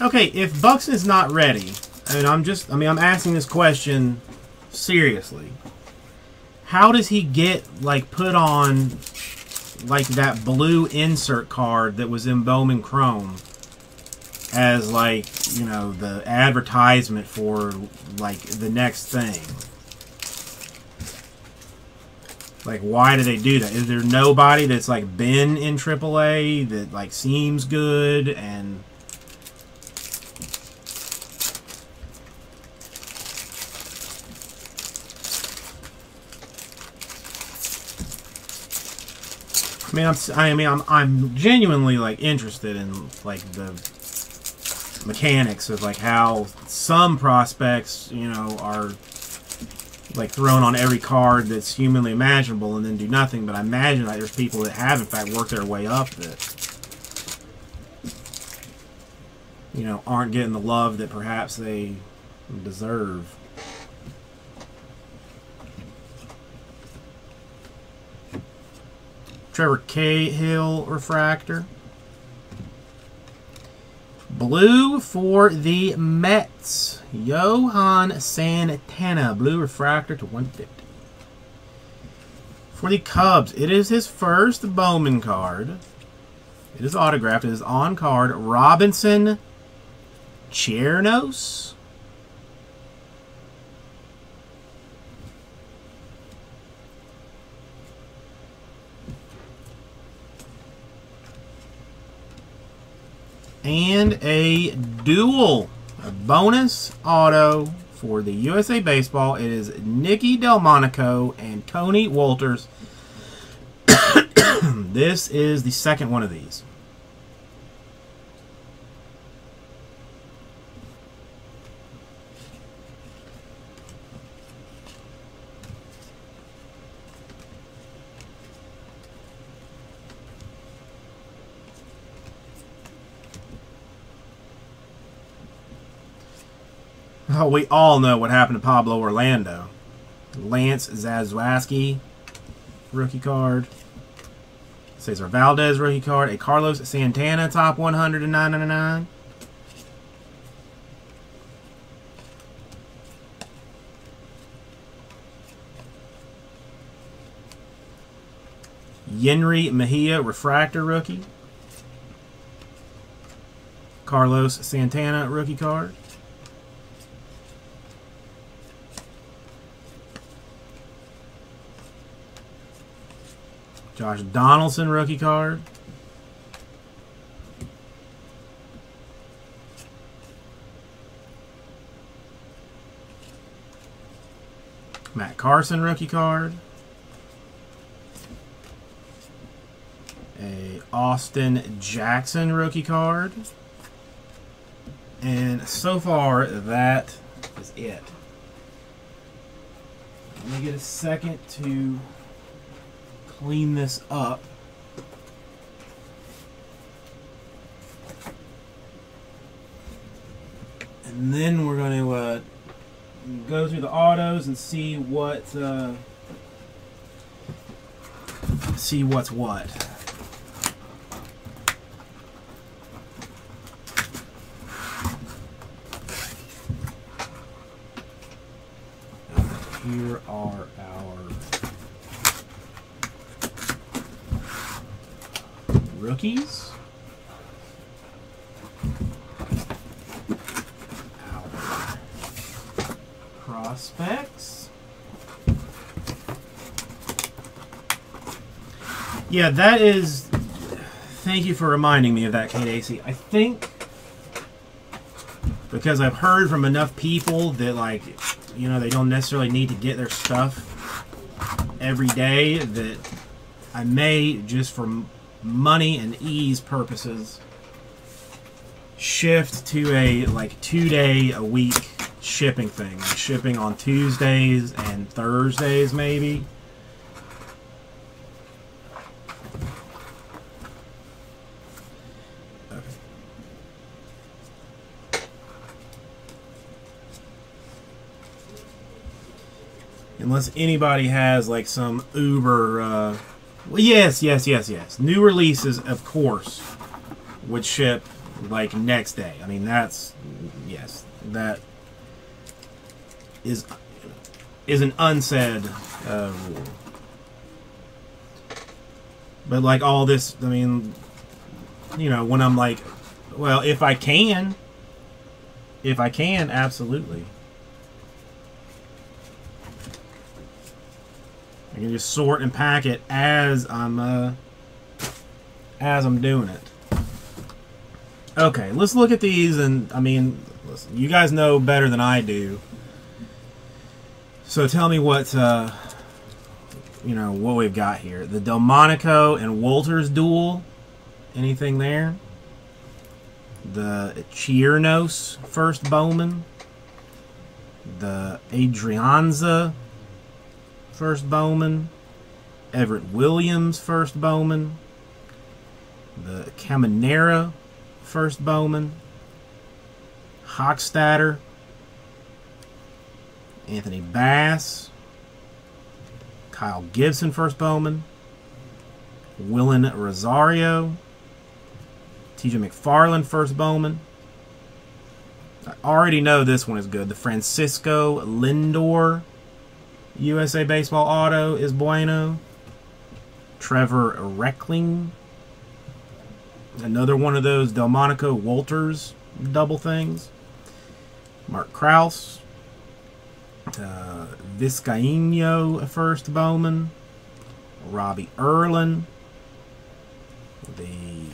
Okay, if Buxton is not ready, and I'm just, I mean, I'm asking this question seriously. how does he get like put on like that blue insert card that was in Bowman Chrome as like you know the advertisement for like the next thing? Like, why do they do that? Is there nobody that's like been in AAA that like seems good and mean, I'm, I mean, I'm, I'm genuinely like interested in like the mechanics of like how some prospects, you know, are like thrown on every card that's humanly imaginable and then do nothing. But I imagine that there's people that have in fact worked their way up that you know aren't getting the love that perhaps they deserve. Trevor Cahill refractor. Blue for the Mets. Johan Santana. Blue refractor to 150. For the Cubs, it is his first Bowman card. It is autographed. It is on card. Robinson Chirinos. And a dual a bonus auto for the USA Baseball. It is Nicky Delmonico and Tony Wolters. [COUGHS] this is the second one of these. Oh, [LAUGHS] we all know what happened to Pablo Orlando. Lance Zawadzki, rookie card. Cesar Valdez, rookie card. A Carlos Santana, top 100 and 999. Jenrry Mejia, refractor rookie. Carlos Santana, rookie card. Josh Donaldson rookie card. Matt Carson rookie card. A Austin Jackson rookie card. And so far, that is it. Let me get a second to clean this up. And then we're going to uh, go through the autos and see what uh, see what's what. Here are our rookies. Prospects. Yeah, that is. Thank you for reminding me of that, Kate AC. I think because I've heard from enough people that, like, you know, they don't necessarily need to get their stuff every day that I may, just for m- money and ease purposes, shift to a like two day a week shipping thing. Like shipping on Tuesdays and Thursdays, maybe. Okay. Unless anybody has like some Uber. Uh, yes, yes, yes, yes. New releases, of course, would ship like next day. I mean, that's yes, that is is an unsaid uh, rule. But like all this, I mean, you know, when I'm like, well, if I can, if I can, absolutely. I can just sort and pack it as I'm uh, as I'm doing it. Okay, let's look at these, and I mean, listen, you guys know better than I do. So tell me what uh, you know what we've got here. The Delmonico and Wolters duel. Anything there? The Chirinos first Bowman. The Adrianza first Bowman. Everett Williams first Bowman. The Caminero first Bowman. Hochstatter. Anthony Bass. Kyle Gibson first Bowman. Wilin Rosario. TJ McFarland first Bowman. I already know this one is good. The Francisco Lindor USA Baseball Auto is bueno. Trevor Reckling. Another one of those Delmonico Wolters double things. Marc Krauss. Uh, Vizcaino first Bowman. Robbie Erlin. The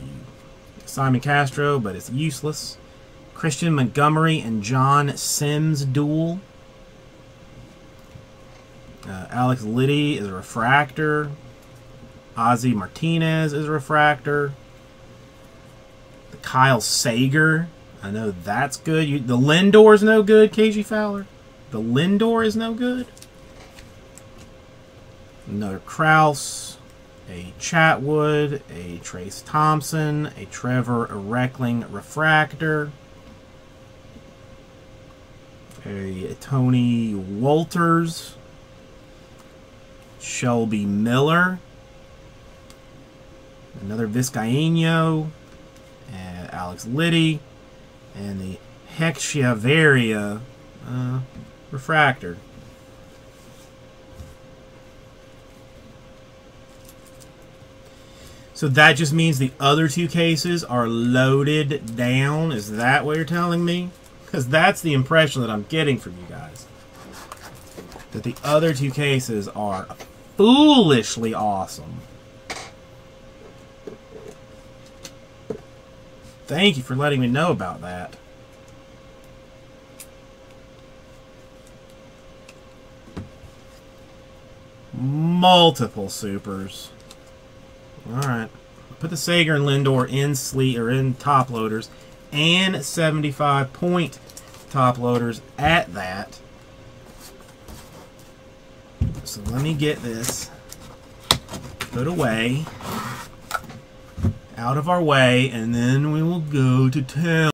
Simon Castro, but it's useless. Christian Montgomery and John Sims duel. Uh, Alex Liddi is a refractor. Ozzie Martinez is a refractor. The Kyle Seager. I know that's good. You, the is no good, KG Fowler. The Lindor is no good. Another Krauss. A Chatwood. A Trayce Thompson. A Trevor Reckling refractor. A Tony Wolters. Shelby Miller. Another Vizcaino. And Alex Liddi. And the Hechavarria uh, refractor. So that just means the other two cases are loaded down. Is that what you're telling me? Because that's the impression that I'm getting from you guys. That the other two cases are foolishly awesome. Thank you for letting me know about that. Multiple supers. Alright. Put the Seager and Lindor in sleet or in top loaders and 75 point top loaders at that. So let me get this put away out of our way and then we will go to town.